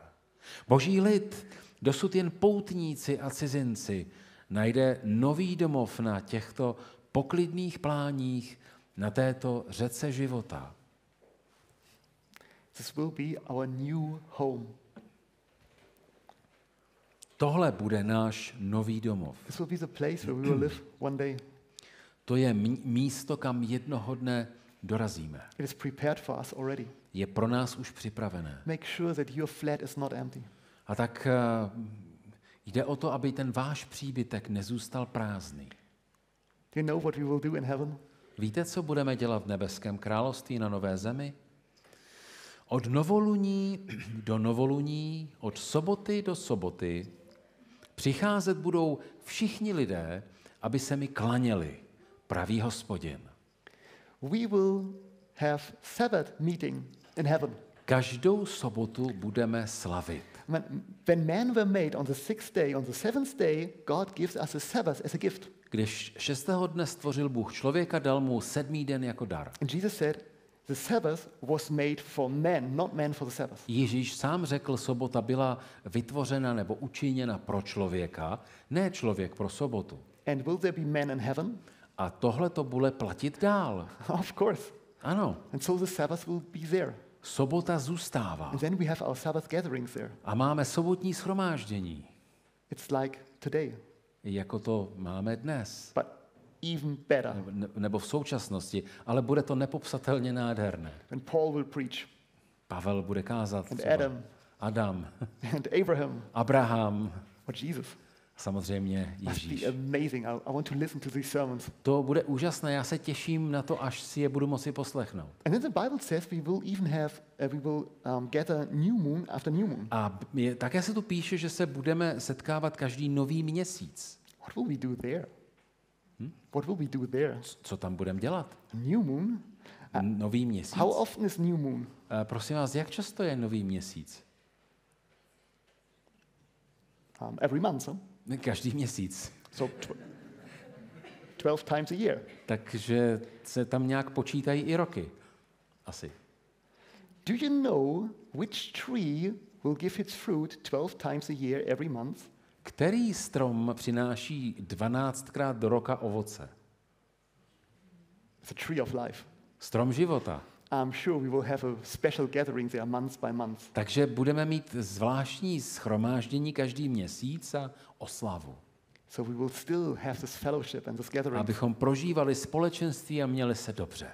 [SPEAKER 2] Boží lid, dosud jen poutníci a cizinci, najde nový domov na těchto poklidných pláních, na této řece života.
[SPEAKER 1] This will be our new home.
[SPEAKER 2] Tohle bude náš nový domov.
[SPEAKER 1] This will be the place where we will live one day.
[SPEAKER 2] To je mí- místo, kam jednoho dne dorazíme.
[SPEAKER 1] It is prepared for us already.
[SPEAKER 2] Je pro nás už připravené.
[SPEAKER 1] Make sure that your flat is not empty.
[SPEAKER 2] A tak eh, jde o to, aby ten váš příbytek nezůstal prázdný.
[SPEAKER 1] Do you know what we will do in heaven?
[SPEAKER 2] Víte, co budeme dělat v nebeském království na nové zemi? Od novoluní do novoluní, od soboty do soboty, přicházet budou všichni lidé, aby se mi klaněli, pravý hospodin.
[SPEAKER 1] We will have Sabbath meeting in heaven.
[SPEAKER 2] Každou sobotu budeme slavit.
[SPEAKER 1] When, when men were made on the sixth day, on the seventh day, God gives us a Sabbath as a gift.
[SPEAKER 2] Když šestého dne stvořil Bůh člověka, dal mu sedmý den jako dar.
[SPEAKER 1] And Jesus said, the Sabbath was made for men, not men for the Sabbath.
[SPEAKER 2] Ježíš sám řekl, sobota byla vytvořena nebo učiněna pro člověka, ne člověk pro sobotu.
[SPEAKER 1] And will there be men in heaven?
[SPEAKER 2] A tohle to bude platit dál.
[SPEAKER 1] of course.
[SPEAKER 2] Ano,
[SPEAKER 1] And so the Sabbath will be there.
[SPEAKER 2] sobota zůstává.
[SPEAKER 1] And then we have our Sabbath gatherings there.
[SPEAKER 2] A máme sobotní schromáždění,
[SPEAKER 1] It's like today,
[SPEAKER 2] jako to máme dnes.
[SPEAKER 1] but even better.
[SPEAKER 2] Nebo- ne- Nebo v současnosti, ale bude to nepopsatelně nádherné.
[SPEAKER 1] When Paul will preach,
[SPEAKER 2] Pavel bude kázat
[SPEAKER 1] and
[SPEAKER 2] třeba.
[SPEAKER 1] Adam,
[SPEAKER 2] Adam,
[SPEAKER 1] and Abraham,
[SPEAKER 2] Abraham,
[SPEAKER 1] or Jesus.
[SPEAKER 2] Samozřejmě Ježíš.
[SPEAKER 1] be amazing. I, I want to listen to these sermons.
[SPEAKER 2] To bude úžasné, já se těším na to, až si je budu moci poslechnout.
[SPEAKER 1] And then the Bible says we will even have, uh, we will um, gather new moon after new moon.
[SPEAKER 2] A je, také se tu píše, že se budeme setkávat každý nový měsíc.
[SPEAKER 1] What will we do there? What will we do there?
[SPEAKER 2] C- Co tam budeme dělat?
[SPEAKER 1] New moon?
[SPEAKER 2] Nový měsíc?
[SPEAKER 1] How often is new moon?
[SPEAKER 2] Eh, Prosím vás, jak často je nový měsíc?
[SPEAKER 1] Um, every month, huh?
[SPEAKER 2] Každý měsíc.
[SPEAKER 1] So tw- 12 times a year.
[SPEAKER 2] Takže se tam nějak počítají i roky. Asi.
[SPEAKER 1] Do you know which tree will give its fruit 12 times a year every month?
[SPEAKER 2] Který strom přináší 12krát do roka ovoce?
[SPEAKER 1] A tree of life.
[SPEAKER 2] Strom života.
[SPEAKER 1] I'm sure we will have a special gathering there month by month.
[SPEAKER 2] Takže budeme mít zvláštní schromáždění každý měsíc a oslavu.
[SPEAKER 1] So we will still have this fellowship and this gathering.
[SPEAKER 2] Abychom prožívali společenství a měli se dobře.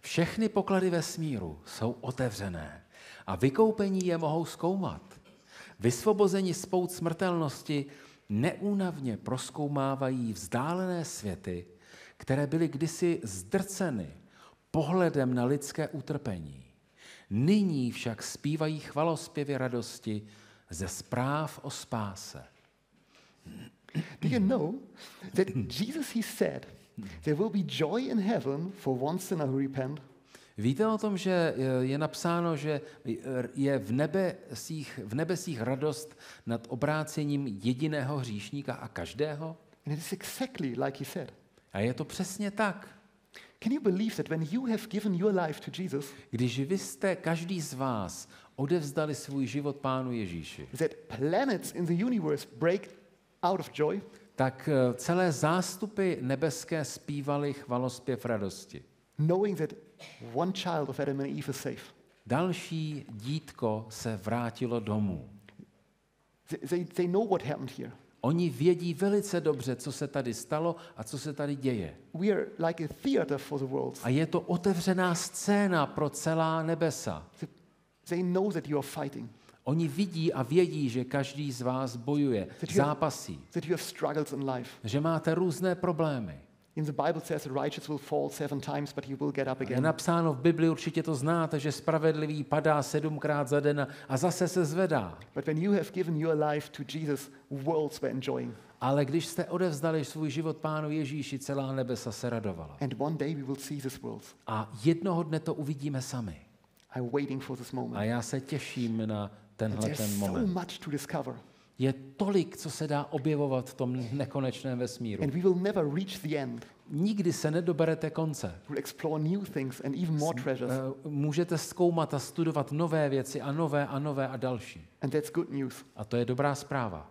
[SPEAKER 2] Všechny poklady vesmíru jsou otevřené a vykoupení je mohou zkoumat. Vysvobozeni z pout smrtelnosti neúnavně proskoumávají vzdálené světy, které byly kdysi zdrceny pohledem na lidské utrpení. Nyní však zpívají chvalospěvy radosti ze zpráv o spáse.
[SPEAKER 1] Do you know that Jesus, he said, there will be joy in heaven for one sinner who repent?
[SPEAKER 2] Víte o tom, že eh, je napsáno, že je v nebesích, v nebesích radost nad obrácením jediného hříšníka a každého?
[SPEAKER 1] And it is exactly like he said.
[SPEAKER 2] A je to přesně tak.
[SPEAKER 1] Can you believe that when you have given your life to Jesus,
[SPEAKER 2] Když vy jste, každý z vás, odevzdali svůj život Pánu Ježíši,
[SPEAKER 1] that planets in the universe break out of joy?
[SPEAKER 2] tak eh, celé zástupy nebeské zpívaly chvalospěv radosti.
[SPEAKER 1] knowing that one child of Adam and Eve is safe.
[SPEAKER 2] Další dítko se vrátilo domů.
[SPEAKER 1] They, they know what happened here.
[SPEAKER 2] Oni vědí velice dobře, co se tady stalo a co se tady děje.
[SPEAKER 1] We are like a theater for the world.
[SPEAKER 2] A je to otevřená scéna pro celá nebesa.
[SPEAKER 1] They know that you are fighting,
[SPEAKER 2] Oni vidí a vědí, že každý z vás bojuje, zápasí,
[SPEAKER 1] that you have struggles in life.
[SPEAKER 2] že máte různé problémy.
[SPEAKER 1] In the Bible says the righteous will fall seven times, but he will get up
[SPEAKER 2] Je
[SPEAKER 1] again.
[SPEAKER 2] napsáno v Bibli, určitě to znáte, že spravedlivý padá sedmkrát za den a zase se zvedá.
[SPEAKER 1] But when you have given your life to Jesus, worlds were enjoying.
[SPEAKER 2] Ale když jste odevzdali svůj život Pánu Ježíši, celá nebesa se radovala.
[SPEAKER 1] And one day we will see this world.
[SPEAKER 2] A jednoho dne to uvidíme sami.
[SPEAKER 1] I'm waiting for this
[SPEAKER 2] A
[SPEAKER 1] moment.
[SPEAKER 2] já se těším na tenhle
[SPEAKER 1] there's
[SPEAKER 2] ten
[SPEAKER 1] so
[SPEAKER 2] moment.
[SPEAKER 1] much to discover.
[SPEAKER 2] Je tolik, co se dá objevovat v tom nekonečném vesmíru.
[SPEAKER 1] And we will never reach the end.
[SPEAKER 2] Nikdy se nedoberete konce.
[SPEAKER 1] We'll explore new things and even more treasures.
[SPEAKER 2] Eh, Můžete zkoumat a studovat nové věci a nové a nové a další.
[SPEAKER 1] And that's good news.
[SPEAKER 2] A to je dobrá zpráva.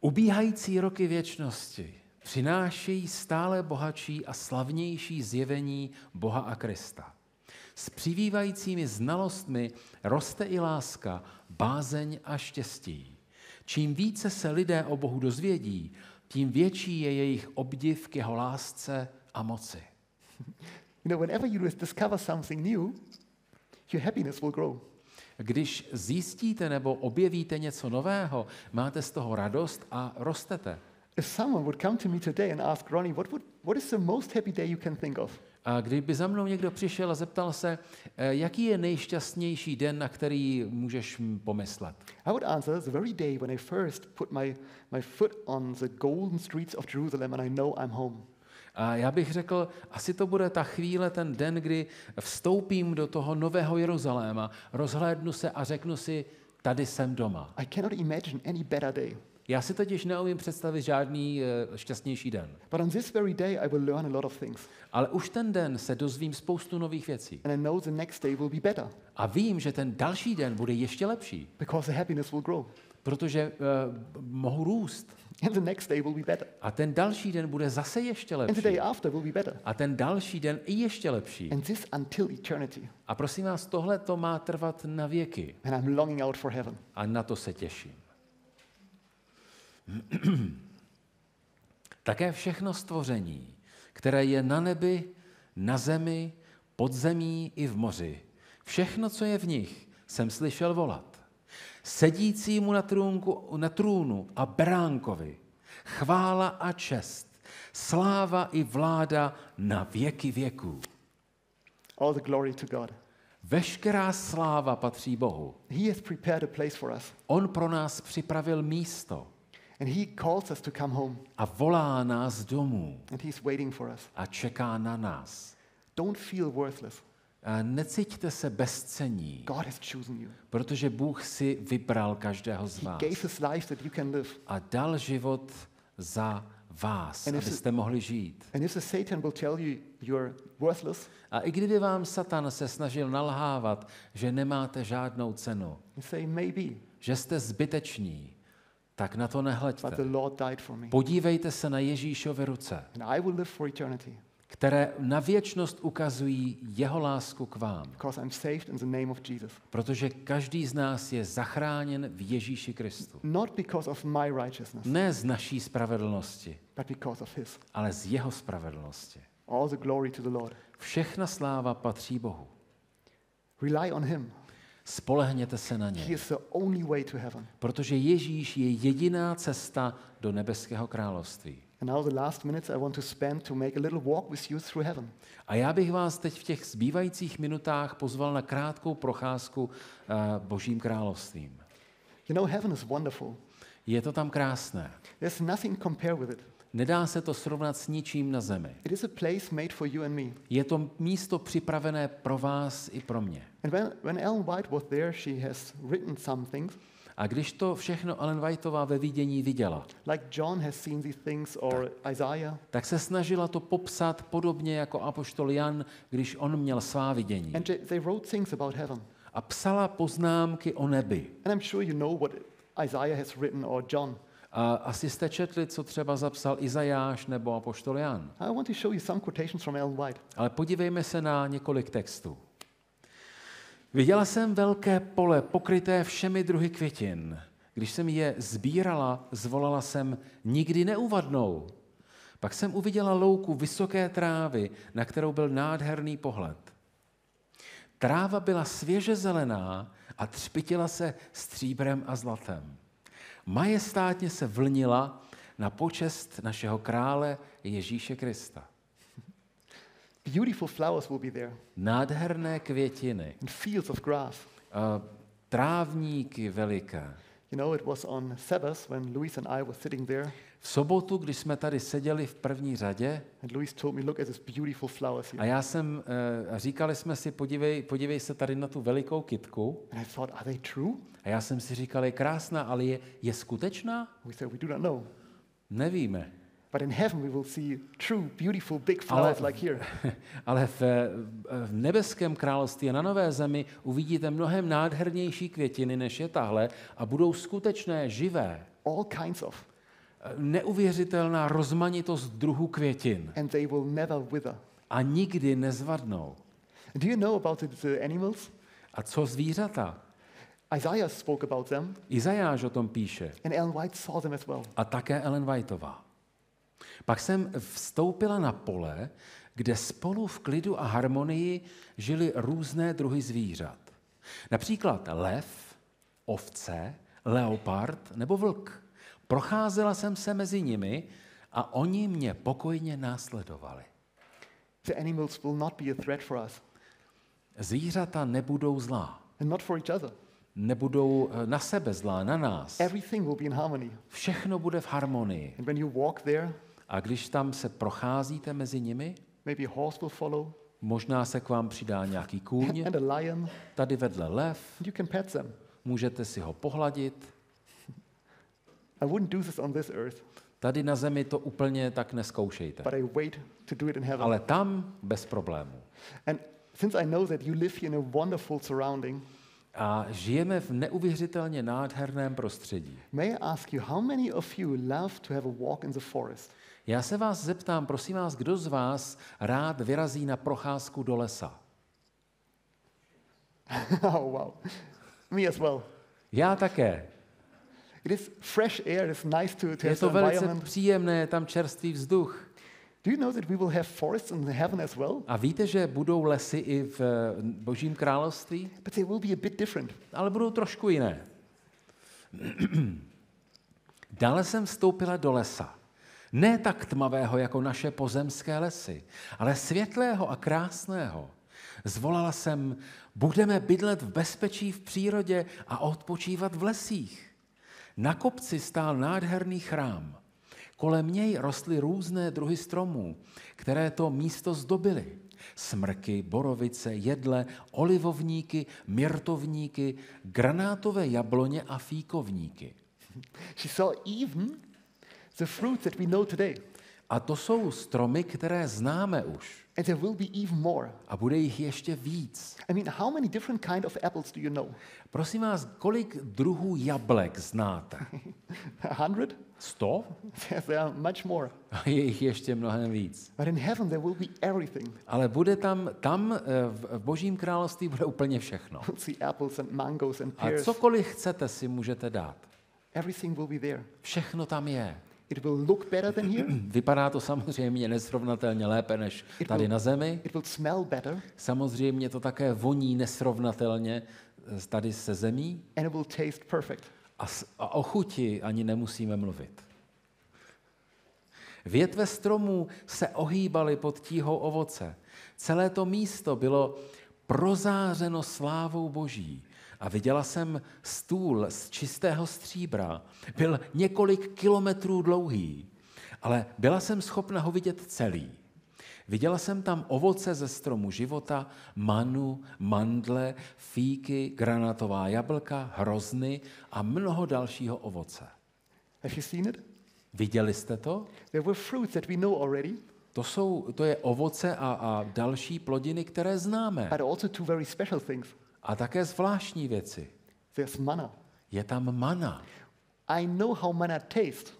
[SPEAKER 2] Ubíhající roky věčnosti přinášejí stále bohatší a slavnější zjevení Boha a Krista. S přivývajícími znalostmi roste i láska, bázeň a štěstí. Čím více se lidé o Bohu dozvědí, tím větší je jejich obdiv k jeho lásce a moci.
[SPEAKER 1] You know, whenever you discover something new, your happiness will grow.
[SPEAKER 2] Když zjistíte nebo objevíte něco nového, máte z toho radost a rostete.
[SPEAKER 1] If someone would come to me today and ask Ronnie, what, would, what is the most happy day you can think of?
[SPEAKER 2] A kdyby za mnou někdo přišel a zeptal se, eh, jaký je nejšťastnější den, na který můžeš pomyslet,
[SPEAKER 1] I would answer the very day when I first put my, my foot on the golden streets of Jerusalem and I know I'm home.
[SPEAKER 2] a já bych řekl, asi to bude ta chvíle, ten den, kdy vstoupím do toho nového Jeruzaléma, rozhlédnu se a řeknu si, tady jsem doma.
[SPEAKER 1] I cannot imagine any better day.
[SPEAKER 2] Já si totiž neumím představit žádný eh, šťastnější den.
[SPEAKER 1] But on this very day, I will learn a lot of things.
[SPEAKER 2] Ale už ten den se dozvím spoustu nových věcí.
[SPEAKER 1] And I know the next day will be better
[SPEAKER 2] A vím, že ten další den bude ještě lepší,
[SPEAKER 1] because the happiness will grow.
[SPEAKER 2] protože uh, mohu růst.
[SPEAKER 1] And the next day will be better.
[SPEAKER 2] A ten další den bude zase ještě
[SPEAKER 1] And the
[SPEAKER 2] lepší.
[SPEAKER 1] day after will be better.
[SPEAKER 2] A ten další den i ještě lepší.
[SPEAKER 1] And this until eternity.
[SPEAKER 2] A prosím vás, tohle to má trvat na věky.
[SPEAKER 1] And I'm longing out for heaven.
[SPEAKER 2] A na to se těším. Také všechno stvoření, které je na nebi, na zemi, pod zemí i v moři, všechno, co je v nich, jsem slyšel volat. Sedícímu na, trůnku, na trůnu a beránkovi, chvála a čest, sláva i vláda na věky věků.
[SPEAKER 1] All the glory to God.
[SPEAKER 2] Veškerá sláva patří Bohu.
[SPEAKER 1] He has prepared a place for us.
[SPEAKER 2] On pro nás připravil místo
[SPEAKER 1] And He calls us to come home.
[SPEAKER 2] a volá nás domů
[SPEAKER 1] And He's waiting for us.
[SPEAKER 2] a čeká na nás.
[SPEAKER 1] Don't feel worthless.
[SPEAKER 2] A necíťte se bezcení,
[SPEAKER 1] God has chosen you.
[SPEAKER 2] protože Bůh si vybral každého z
[SPEAKER 1] He
[SPEAKER 2] vás
[SPEAKER 1] gave His life that you can live.
[SPEAKER 2] a dal život za vás,
[SPEAKER 1] And
[SPEAKER 2] abyste mohli žít.
[SPEAKER 1] And if the Satan will tell you you're worthless,
[SPEAKER 2] A i kdyby vám Satan se snažil nalhávat, že nemáte žádnou cenu,
[SPEAKER 1] say, maybe,
[SPEAKER 2] že jste zbyteční, tak na to nehleďte. Podívejte se na Ježíšovy ruce, které na věčnost ukazují jeho lásku k vám. Protože každý z nás je zachráněn v Ježíši Kristu. Ne z naší spravedlnosti, ale z jeho spravedlnosti.
[SPEAKER 1] All the glory to the Lord.
[SPEAKER 2] Všechna sláva patří Bohu.
[SPEAKER 1] Rely on Him.
[SPEAKER 2] Spolehněte se na něj, protože Ježíš je jediná cesta do nebeského království.
[SPEAKER 1] A
[SPEAKER 2] já bych vás teď v těch zbývajících minutách pozval na krátkou procházku uh, Božím královstvím.
[SPEAKER 1] You know, heaven is wonderful.
[SPEAKER 2] Je to tam krásné.
[SPEAKER 1] There's nothing compare with it.
[SPEAKER 2] Nedá se to srovnat s ničím na zemi.
[SPEAKER 1] It is a place made for you and me.
[SPEAKER 2] Je to místo připravené pro vás i pro mě.
[SPEAKER 1] And when, when Ellen White was there, she has written some things,
[SPEAKER 2] A když to všechno Ellen Whiteová ve vidění viděla,
[SPEAKER 1] like John has seen these things or Isaiah.
[SPEAKER 2] tak se snažila to popsat podobně jako apoštol Jan, když on měl svá vidění.
[SPEAKER 1] And they- they wrote things about heaven.
[SPEAKER 2] A psala poznámky o nebi.
[SPEAKER 1] And I'm sure you know what Isaiah has written or John.
[SPEAKER 2] A asi jste četli, co třeba zapsal Izajáš nebo apoštol Jan.
[SPEAKER 1] I want to show you some quotations from Ellen White.
[SPEAKER 2] Ale podívejme se na několik textů. Viděla jsem velké pole pokryté všemi druhy květin. Když jsem je sbírala, zvolala jsem nikdy neuvadnou. Pak jsem uviděla louku vysoké trávy, na kterou byl nádherný pohled. Tráva byla svěže zelená a třpitila se stříbrem a zlatem. Majestátně se vlnila na počest našeho krále Ježíše Krista.
[SPEAKER 1] Beautiful flowers will be there
[SPEAKER 2] Nádherné květiny,
[SPEAKER 1] and fields of grass.
[SPEAKER 2] a trávníky veliké.
[SPEAKER 1] You know, it was on Sabbath when and I were sitting there,
[SPEAKER 2] V sobotu, když jsme tady seděli v první řadě
[SPEAKER 1] and Luis told me, Look at these beautiful flowers
[SPEAKER 2] a
[SPEAKER 1] here.
[SPEAKER 2] já jsem, eh, říkali jsme si, podívej, podívej se tady na tu velikou kitku.
[SPEAKER 1] And I thought, Are they true?
[SPEAKER 2] A já jsem si říkal, je krásná, ale je, je skutečná?
[SPEAKER 1] We said, We do not know.
[SPEAKER 2] Nevíme.
[SPEAKER 1] But in heaven, we will see true, beautiful, big
[SPEAKER 2] Ale,
[SPEAKER 1] flowers like here.
[SPEAKER 2] ale v, v nebeském království a na nové zemi uvidíte mnohem nádhernější květiny, než je tahle a budou skutečné, živé.
[SPEAKER 1] All kinds of.
[SPEAKER 2] Neuvěřitelná rozmanitost druhů květin
[SPEAKER 1] And they will never wither.
[SPEAKER 2] a nikdy nezvadnou.
[SPEAKER 1] Do you know about the animals?
[SPEAKER 2] A co zvířata?
[SPEAKER 1] Isaiah spoke about them,
[SPEAKER 2] Izajáš o tom píše
[SPEAKER 1] and Ellen White saw them as well.
[SPEAKER 2] a také Ellen Whiteová. Pak jsem vstoupila na pole, kde spolu v klidu a harmonii žili různé druhy zvířat. Například lev, ovce, leopard nebo vlk. Procházela jsem se mezi nimi a oni mě pokojně následovali.
[SPEAKER 1] The animals will not be a threat for us,
[SPEAKER 2] Zvířata nebudou zlá,
[SPEAKER 1] and not for each other.
[SPEAKER 2] nebudou eh, na sebe zlá, na nás.
[SPEAKER 1] Everything will be in harmony.
[SPEAKER 2] Všechno bude v harmonii.
[SPEAKER 1] And when you walk there,
[SPEAKER 2] A když tam se procházíte mezi nimi,
[SPEAKER 1] maybe a horse will follow,
[SPEAKER 2] možná se k vám přidá nějaký kůň,
[SPEAKER 1] and a lion,
[SPEAKER 2] tady vedle lev,
[SPEAKER 1] you can pet them.
[SPEAKER 2] můžete si ho pohladit.
[SPEAKER 1] I wouldn't do this on this earth,
[SPEAKER 2] Tady na zemi to úplně tak neskoušejte.
[SPEAKER 1] but I wait to do it in heaven.
[SPEAKER 2] Ale tam bez problémů.
[SPEAKER 1] And since I know that you live here in a wonderful surrounding,
[SPEAKER 2] A žijeme v neuvěřitelně nádherném prostředí.
[SPEAKER 1] may I ask you, how many of you love to have a walk in the forest?
[SPEAKER 2] Já se vás zeptám, prosím vás, kdo z vás rád vyrazí na procházku do lesa?
[SPEAKER 1] oh, wow. Me as well.
[SPEAKER 2] Já také.
[SPEAKER 1] It is fresh air, it's nice to, to
[SPEAKER 2] Je to velice příjemné, je tam čerstvý vzduch.
[SPEAKER 1] Do you know that we will have forests in heaven as well?
[SPEAKER 2] A víte, že budou lesy i v eh, Božím království?
[SPEAKER 1] But they will be a bit different.
[SPEAKER 2] ale budou trošku jiné. Dále jsem vstoupila do lesa. Ne tak tmavého jako naše pozemské lesy, ale světlého a krásného. Zvolala jsem, budeme bydlet v bezpečí v přírodě a odpočívat v lesích. Na kopci stál nádherný chrám. Kolem něj rostly různé druhy stromů, které to místo zdobily. Smrky, borovice, jedle, olivovníky, myrtovníky, granátové jabloně a fíkovníky.
[SPEAKER 1] She saw even the fruits that we know today.
[SPEAKER 2] A to jsou stromy, které známe už.
[SPEAKER 1] And there will be even more.
[SPEAKER 2] A bude jich ještě víc.
[SPEAKER 1] I mean, how many different kind of apples do you know?
[SPEAKER 2] Prosím vás, kolik druhů jablek znáte?
[SPEAKER 1] A hundred?
[SPEAKER 2] Sto?
[SPEAKER 1] Yes, there are much more.
[SPEAKER 2] A je jich ještě mnohem víc.
[SPEAKER 1] But in heaven, there will be everything.
[SPEAKER 2] Ale bude tam, tam eh, v Božím království bude úplně všechno.
[SPEAKER 1] We'll see apples and mangoes and
[SPEAKER 2] A
[SPEAKER 1] pears.
[SPEAKER 2] cokoliv chcete, si můžete dát.
[SPEAKER 1] Everything will be there.
[SPEAKER 2] Všechno tam je.
[SPEAKER 1] It will look better than here.
[SPEAKER 2] Vypadá to samozřejmě nesrovnatelně lépe než
[SPEAKER 1] It
[SPEAKER 2] tady
[SPEAKER 1] will-
[SPEAKER 2] na zemi.
[SPEAKER 1] It will smell better.
[SPEAKER 2] Samozřejmě to také voní nesrovnatelně eh, tady se zemí.
[SPEAKER 1] And it will taste perfect.
[SPEAKER 2] A, s- a o chuti ani nemusíme mluvit. Větve stromů se ohýbaly pod tíhou ovoce. Celé to místo bylo prozářeno slávou boží. A viděla jsem stůl z čistého stříbra. Byl několik kilometrů dlouhý Ale byla jsem schopna ho vidět celý. Viděla jsem tam ovoce ze stromu života, manu, mandle, fíky, granatová jablka, hrozny a mnoho dalšího ovoce.
[SPEAKER 1] Have you seen it?
[SPEAKER 2] Viděli jste to?
[SPEAKER 1] There were fruits that we know already,
[SPEAKER 2] To, jsou, to je ovoce a, a další plodiny, které známe.
[SPEAKER 1] but also two very special things.
[SPEAKER 2] A také zvláštní věci.
[SPEAKER 1] There's manna.
[SPEAKER 2] Je tam mana.
[SPEAKER 1] I know how manna tastes.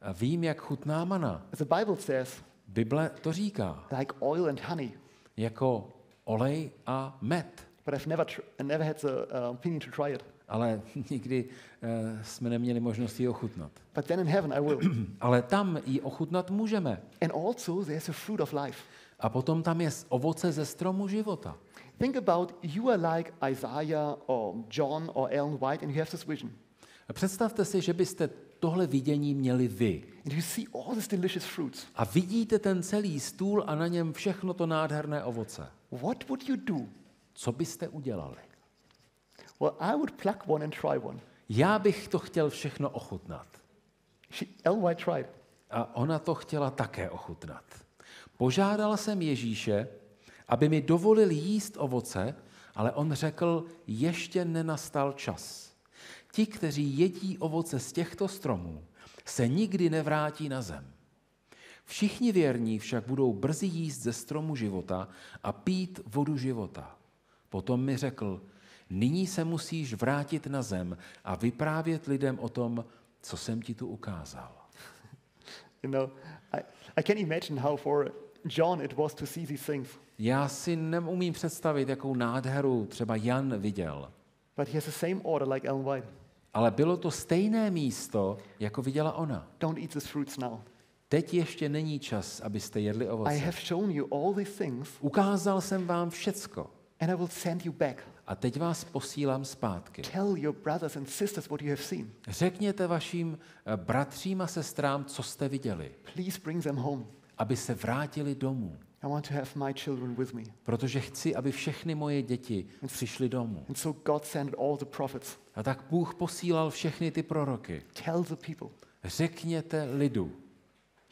[SPEAKER 2] A vím, jak chutná mana.
[SPEAKER 1] As the Bible says,
[SPEAKER 2] Bible to říká.
[SPEAKER 1] like oil and honey.
[SPEAKER 2] Jako olej a med.
[SPEAKER 1] But I've never, tr- never had the uh, opinion to try it.
[SPEAKER 2] Ale nikdy uh, jsme neměli možnost ji ochutnat.
[SPEAKER 1] But then in heaven I will.
[SPEAKER 2] Ale tam ji ochutnat můžeme.
[SPEAKER 1] and also there's a fruit of life.
[SPEAKER 2] A potom tam je ovoce ze stromu života.
[SPEAKER 1] Think about you are like Isaiah or John or Ellen White and you have this vision.
[SPEAKER 2] A představte si, že byste tohle vidění měli vy.
[SPEAKER 1] And you see all these delicious fruits.
[SPEAKER 2] A vidíte ten celý stůl a na něm všechno to nádherné ovoce.
[SPEAKER 1] What would you do?
[SPEAKER 2] Co byste udělali?
[SPEAKER 1] Well, I would pluck one and try one.
[SPEAKER 2] Já bych to chtěl všechno ochutnat.
[SPEAKER 1] She, Ellen White tried.
[SPEAKER 2] A ona to chtěla také ochutnat. Požádala jsem Ježíše, aby mi dovolil jíst ovoce, ale on řekl, ještě nenastal čas. Ti, kteří jedí ovoce z těchto stromů, se nikdy nevrátí na zem. Všichni věrní však budou brzy jíst ze stromu života a pít vodu života. Potom mi řekl, nyní se musíš vrátit na zem a vyprávět lidem o tom, co jsem ti tu ukázal.
[SPEAKER 1] You know, I, I can imagine how for John it was to see these things.
[SPEAKER 2] Já si neumím představit, jakou nádheru třeba Jan viděl.
[SPEAKER 1] But he has the same order like Ellen White.
[SPEAKER 2] Ale bylo to stejné místo, jako viděla ona.
[SPEAKER 1] Don't eat these fruits now.
[SPEAKER 2] Teď ještě není čas, abyste jedli
[SPEAKER 1] I
[SPEAKER 2] ovoce.
[SPEAKER 1] have shown you all these things
[SPEAKER 2] Ukázal jsem vám všecko
[SPEAKER 1] and I will send you back.
[SPEAKER 2] a teď vás posílám zpátky.
[SPEAKER 1] Tell your brothers and sisters what you have seen.
[SPEAKER 2] Řekněte vašim eh, bratřím a sestrám, co jste viděli,
[SPEAKER 1] Please bring them home.
[SPEAKER 2] Aby se vrátili domů.
[SPEAKER 1] I want to have my children with me.
[SPEAKER 2] Protože chci, aby všechny moje děti přišly domů.
[SPEAKER 1] And so God sent all the prophets.
[SPEAKER 2] A tak Bůh posílal všechny ty proroky.
[SPEAKER 1] Tell the people
[SPEAKER 2] Řekněte lidu,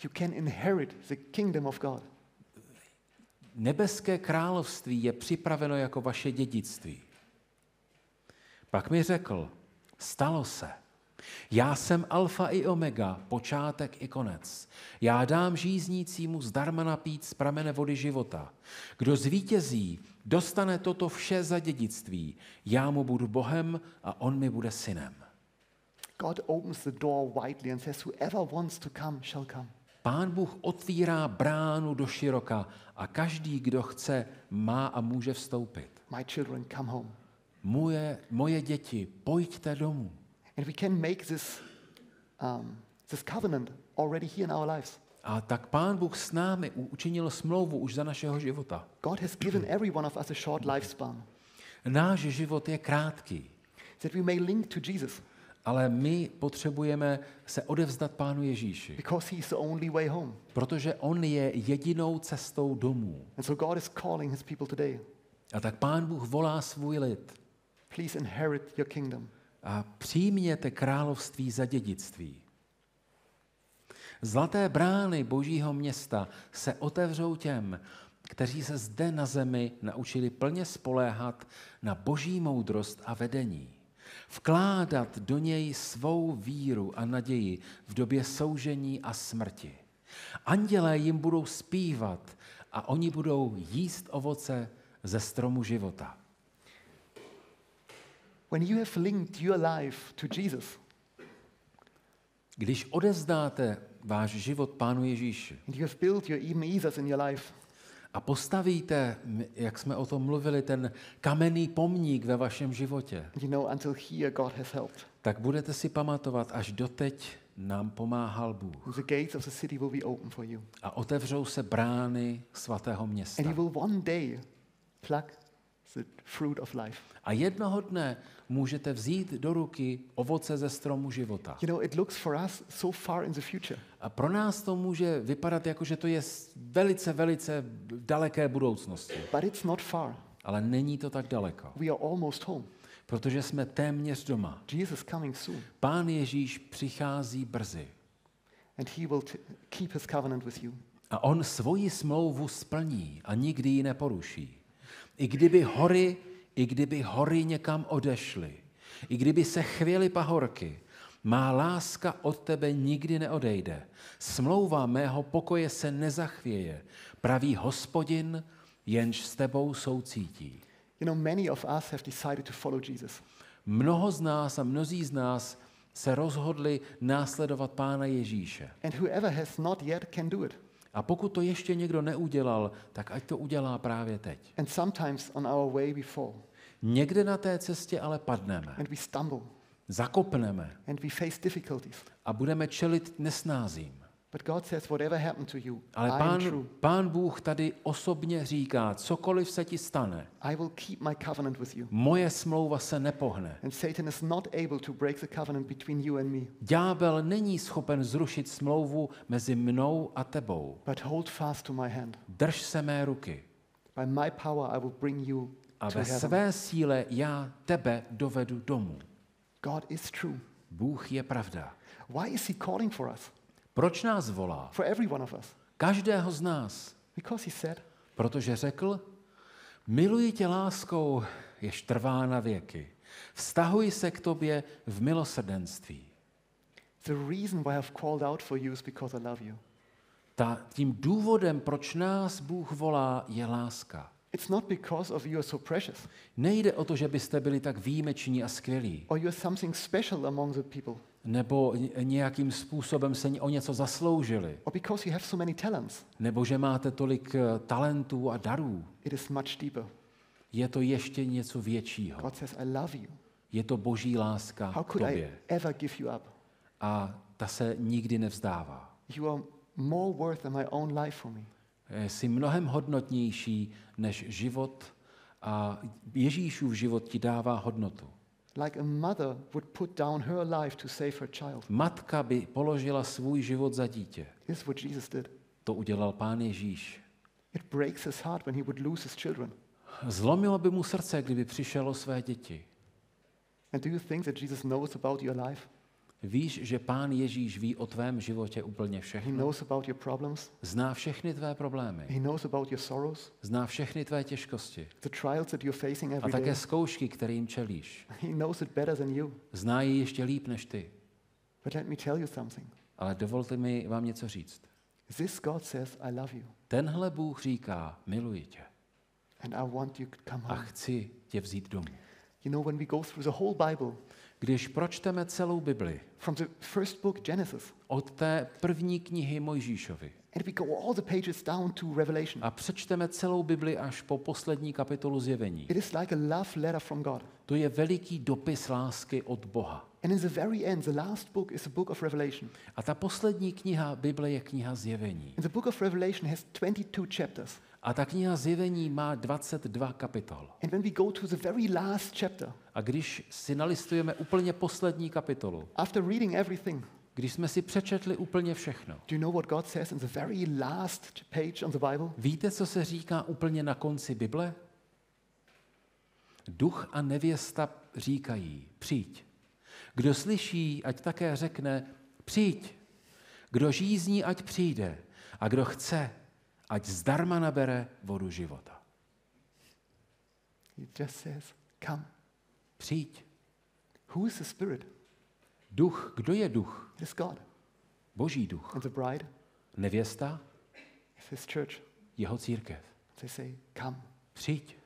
[SPEAKER 1] you can inherit the kingdom of God.
[SPEAKER 2] Nebeské království je připraveno jako vaše dědictví. Pak mi řekl, stalo se. Já jsem alfa i omega, počátek i konec. Já dám žíznícímu zdarma napít z pramene vody života. Kdo zvítězí, dostane toto vše za dědictví. Já mu budu Bohem a on mi bude synem.
[SPEAKER 1] God opens the door widely and says, Whoever wants to come shall come.
[SPEAKER 2] Pán Bůh otvírá bránu do široka a každý, kdo chce, má a může vstoupit.
[SPEAKER 1] My children, come home.
[SPEAKER 2] Moje, moje děti, pojďte domů.
[SPEAKER 1] And we can make this, um, this covenant already here in our lives.
[SPEAKER 2] A tak Pán Bůh s námi učinil smlouvu už za našeho života.
[SPEAKER 1] God has given every one of us a short lifespan
[SPEAKER 2] Náš život je krátký,
[SPEAKER 1] that we may link to Jesus
[SPEAKER 2] ale my potřebujeme se odevzdat Pánu Ježíši,
[SPEAKER 1] because He's the only way home.
[SPEAKER 2] protože On je jedinou cestou domů.
[SPEAKER 1] And so God is calling His people today
[SPEAKER 2] A tak Pán Bůh volá svůj lid
[SPEAKER 1] please inherit your kingdom.
[SPEAKER 2] A přijměte království za dědictví. Zlaté brány božího města se otevřou těm, kteří se zde na zemi naučili plně spoléhat na boží moudrost a vedení. Vkládat do něj svou víru a naději v době soužení a smrti. Andělé jim budou zpívat a oni budou jíst ovoce ze stromu života.
[SPEAKER 1] When you have linked your life to Jesus
[SPEAKER 2] Když odezdáte váš život Pánu Ježíši
[SPEAKER 1] and you have built your Ebenezer's in your life,
[SPEAKER 2] a postavíte, jak jsme o tom mluvili, ten kamenný pomník ve vašem životě,
[SPEAKER 1] you know until here God has helped.
[SPEAKER 2] tak budete si pamatovat, až doteď nám pomáhal Bůh.
[SPEAKER 1] The gates of the city will be open for you.
[SPEAKER 2] A otevřou se brány svatého města.
[SPEAKER 1] And you will one day pluck the fruit of life.
[SPEAKER 2] A jednoho dne můžete vzít do ruky ovoce ze stromu života.
[SPEAKER 1] You know, it looks for us so far in the future,
[SPEAKER 2] A pro nás to může vypadat jako, že to je velice, velice daleké budoucnosti.
[SPEAKER 1] but it's not far.
[SPEAKER 2] Ale není to tak daleko,
[SPEAKER 1] We are almost home.
[SPEAKER 2] protože jsme téměř doma.
[SPEAKER 1] Jesus coming soon.
[SPEAKER 2] Pán Ježíš přichází brzy.
[SPEAKER 1] and he will keep his covenant with you.
[SPEAKER 2] A on svoji smlouvu splní a nikdy ji neporuší. I kdyby hory, i kdyby hory někam odešly, i kdyby se chvěly pahorky, má láska od tebe nikdy neodejde. Smlouva mého pokoje se nezachvěje. Pravý hospodin, jenž s tebou soucítí.
[SPEAKER 1] You know, many of us have decided to follow Jesus.
[SPEAKER 2] Mnoho z nás a mnozí z nás se rozhodli následovat Pána Ježíše.
[SPEAKER 1] And whoever has not yet can do it.
[SPEAKER 2] A pokud to ještě někdo neudělal, tak ať to udělá právě teď.
[SPEAKER 1] And sometimes on our way we fall
[SPEAKER 2] Někde na té cestě ale padneme,
[SPEAKER 1] and we stumble
[SPEAKER 2] zakopneme
[SPEAKER 1] and we face difficulties.
[SPEAKER 2] a budeme čelit nesnázím.
[SPEAKER 1] But God says, whatever happened to you,
[SPEAKER 2] Ale pán,
[SPEAKER 1] true.
[SPEAKER 2] pán Bůh tady osobně říká, cokoliv se ti stane,
[SPEAKER 1] I will keep my covenant with you.
[SPEAKER 2] moje smlouva se nepohne.
[SPEAKER 1] And Satan is not able to break the covenant between you and me.
[SPEAKER 2] Ďábel není schopen zrušit smlouvu mezi mnou a tebou.
[SPEAKER 1] But hold fast to my hand.
[SPEAKER 2] Drž se mé ruky
[SPEAKER 1] By my power, I will bring you
[SPEAKER 2] a ve své síle já tebe dovedu domů.
[SPEAKER 1] God is true.
[SPEAKER 2] Bůh je pravda.
[SPEAKER 1] Why is he calling for us?
[SPEAKER 2] Proč nás volá?
[SPEAKER 1] For every one of us.
[SPEAKER 2] Každého z nás.
[SPEAKER 1] Because he said,
[SPEAKER 2] Protože řekl, miluji tě láskou, jež trvá na věky. Vztahuji se k tobě v milosrdenství.
[SPEAKER 1] the reason why I've called out for you is because I love you.
[SPEAKER 2] Ta, tím důvodem, proč nás Bůh volá, je láska.
[SPEAKER 1] It's not because of you are so precious
[SPEAKER 2] Nejde o to, že byste byli tak výjimeční a skvělí,
[SPEAKER 1] or you're something special among the people
[SPEAKER 2] nebo ně- nějakým způsobem se o něco zasloužili,
[SPEAKER 1] or because you have so many talents.
[SPEAKER 2] nebo že máte tolik eh, talentů a darů.
[SPEAKER 1] It is much deeper.
[SPEAKER 2] Je to ještě něco většího.
[SPEAKER 1] God says, I love you.
[SPEAKER 2] Je to boží láska
[SPEAKER 1] How
[SPEAKER 2] k
[SPEAKER 1] could I
[SPEAKER 2] tobě.
[SPEAKER 1] ever give you up?
[SPEAKER 2] A ta se nikdy nevzdává.
[SPEAKER 1] You are more worth than my own life for me.
[SPEAKER 2] Eh, Jsi mnohem hodnotnější než život a Ježíšův život ti dává hodnotu.
[SPEAKER 1] Like a mother would put down her life to save her child.
[SPEAKER 2] Matka by položila svůj život za dítě.
[SPEAKER 1] This is what Jesus did.
[SPEAKER 2] To udělal pán Ježíš.
[SPEAKER 1] It breaks his heart when he would lose his children.
[SPEAKER 2] Zlomilo by mu srdce, kdyby přišel o své děti.
[SPEAKER 1] And do you think that Jesus knows about your life?
[SPEAKER 2] Víš, že pán Ježíš ví o tvém životě úplně
[SPEAKER 1] He
[SPEAKER 2] všechno?
[SPEAKER 1] knows about your problems.
[SPEAKER 2] Zná všechny tvé problémy.
[SPEAKER 1] He knows about your sorrows,
[SPEAKER 2] Zná všechny tvé těžkosti.
[SPEAKER 1] the trials that you're facing
[SPEAKER 2] A
[SPEAKER 1] every
[SPEAKER 2] také
[SPEAKER 1] day.
[SPEAKER 2] zkoušky, kterým čelíš.
[SPEAKER 1] He knows it better than you.
[SPEAKER 2] Zná ji ještě líp než ty.
[SPEAKER 1] But let me tell you something.
[SPEAKER 2] Ale dovolte mi vám něco říct.
[SPEAKER 1] This God says, I love you.
[SPEAKER 2] Tenhle Bůh říká, miluji tě
[SPEAKER 1] And I want you to come
[SPEAKER 2] a
[SPEAKER 1] home.
[SPEAKER 2] chci tě vzít domů.
[SPEAKER 1] You know, when we go through the whole Bible,
[SPEAKER 2] Když pročteme celou Bibli,
[SPEAKER 1] from the first book, Genesis,
[SPEAKER 2] od té první knihy Mojžíšovi
[SPEAKER 1] and we go all the pages down to Revelation,
[SPEAKER 2] a přečteme celou Bibli až po poslední kapitolu zjevení,
[SPEAKER 1] it is like a love letter from God.
[SPEAKER 2] to je veliký dopis lásky od Boha.
[SPEAKER 1] And in the very end, the last book is the book of Revelation.
[SPEAKER 2] A ta poslední kniha Bible je kniha zjevení.
[SPEAKER 1] And the book of Revelation has 22 chapters.
[SPEAKER 2] A ta kniha zjevení má 22 kapitol.
[SPEAKER 1] And when we go to the very last chapter,
[SPEAKER 2] A když si nalistujeme úplně poslední kapitolu,
[SPEAKER 1] after reading everything,
[SPEAKER 2] když jsme si přečetli úplně všechno,
[SPEAKER 1] do you know what God says in the very last page on the Bible?
[SPEAKER 2] víte, co se říká úplně na konci Bible? Duch a nevěsta říkají, přijď. Kdo slyší, ať také řekne, přijď. Kdo žízní, ať přijde. A kdo chce, ať zdarma nabere vodu života.
[SPEAKER 1] He just says, Come.
[SPEAKER 2] Přijď.
[SPEAKER 1] Who is the Spirit?
[SPEAKER 2] Duch, kdo je duch?
[SPEAKER 1] It is God.
[SPEAKER 2] Boží duch.
[SPEAKER 1] And the bride
[SPEAKER 2] Nevěsta,
[SPEAKER 1] is His church.
[SPEAKER 2] jeho církev.
[SPEAKER 1] They say, Come.
[SPEAKER 2] Přijď.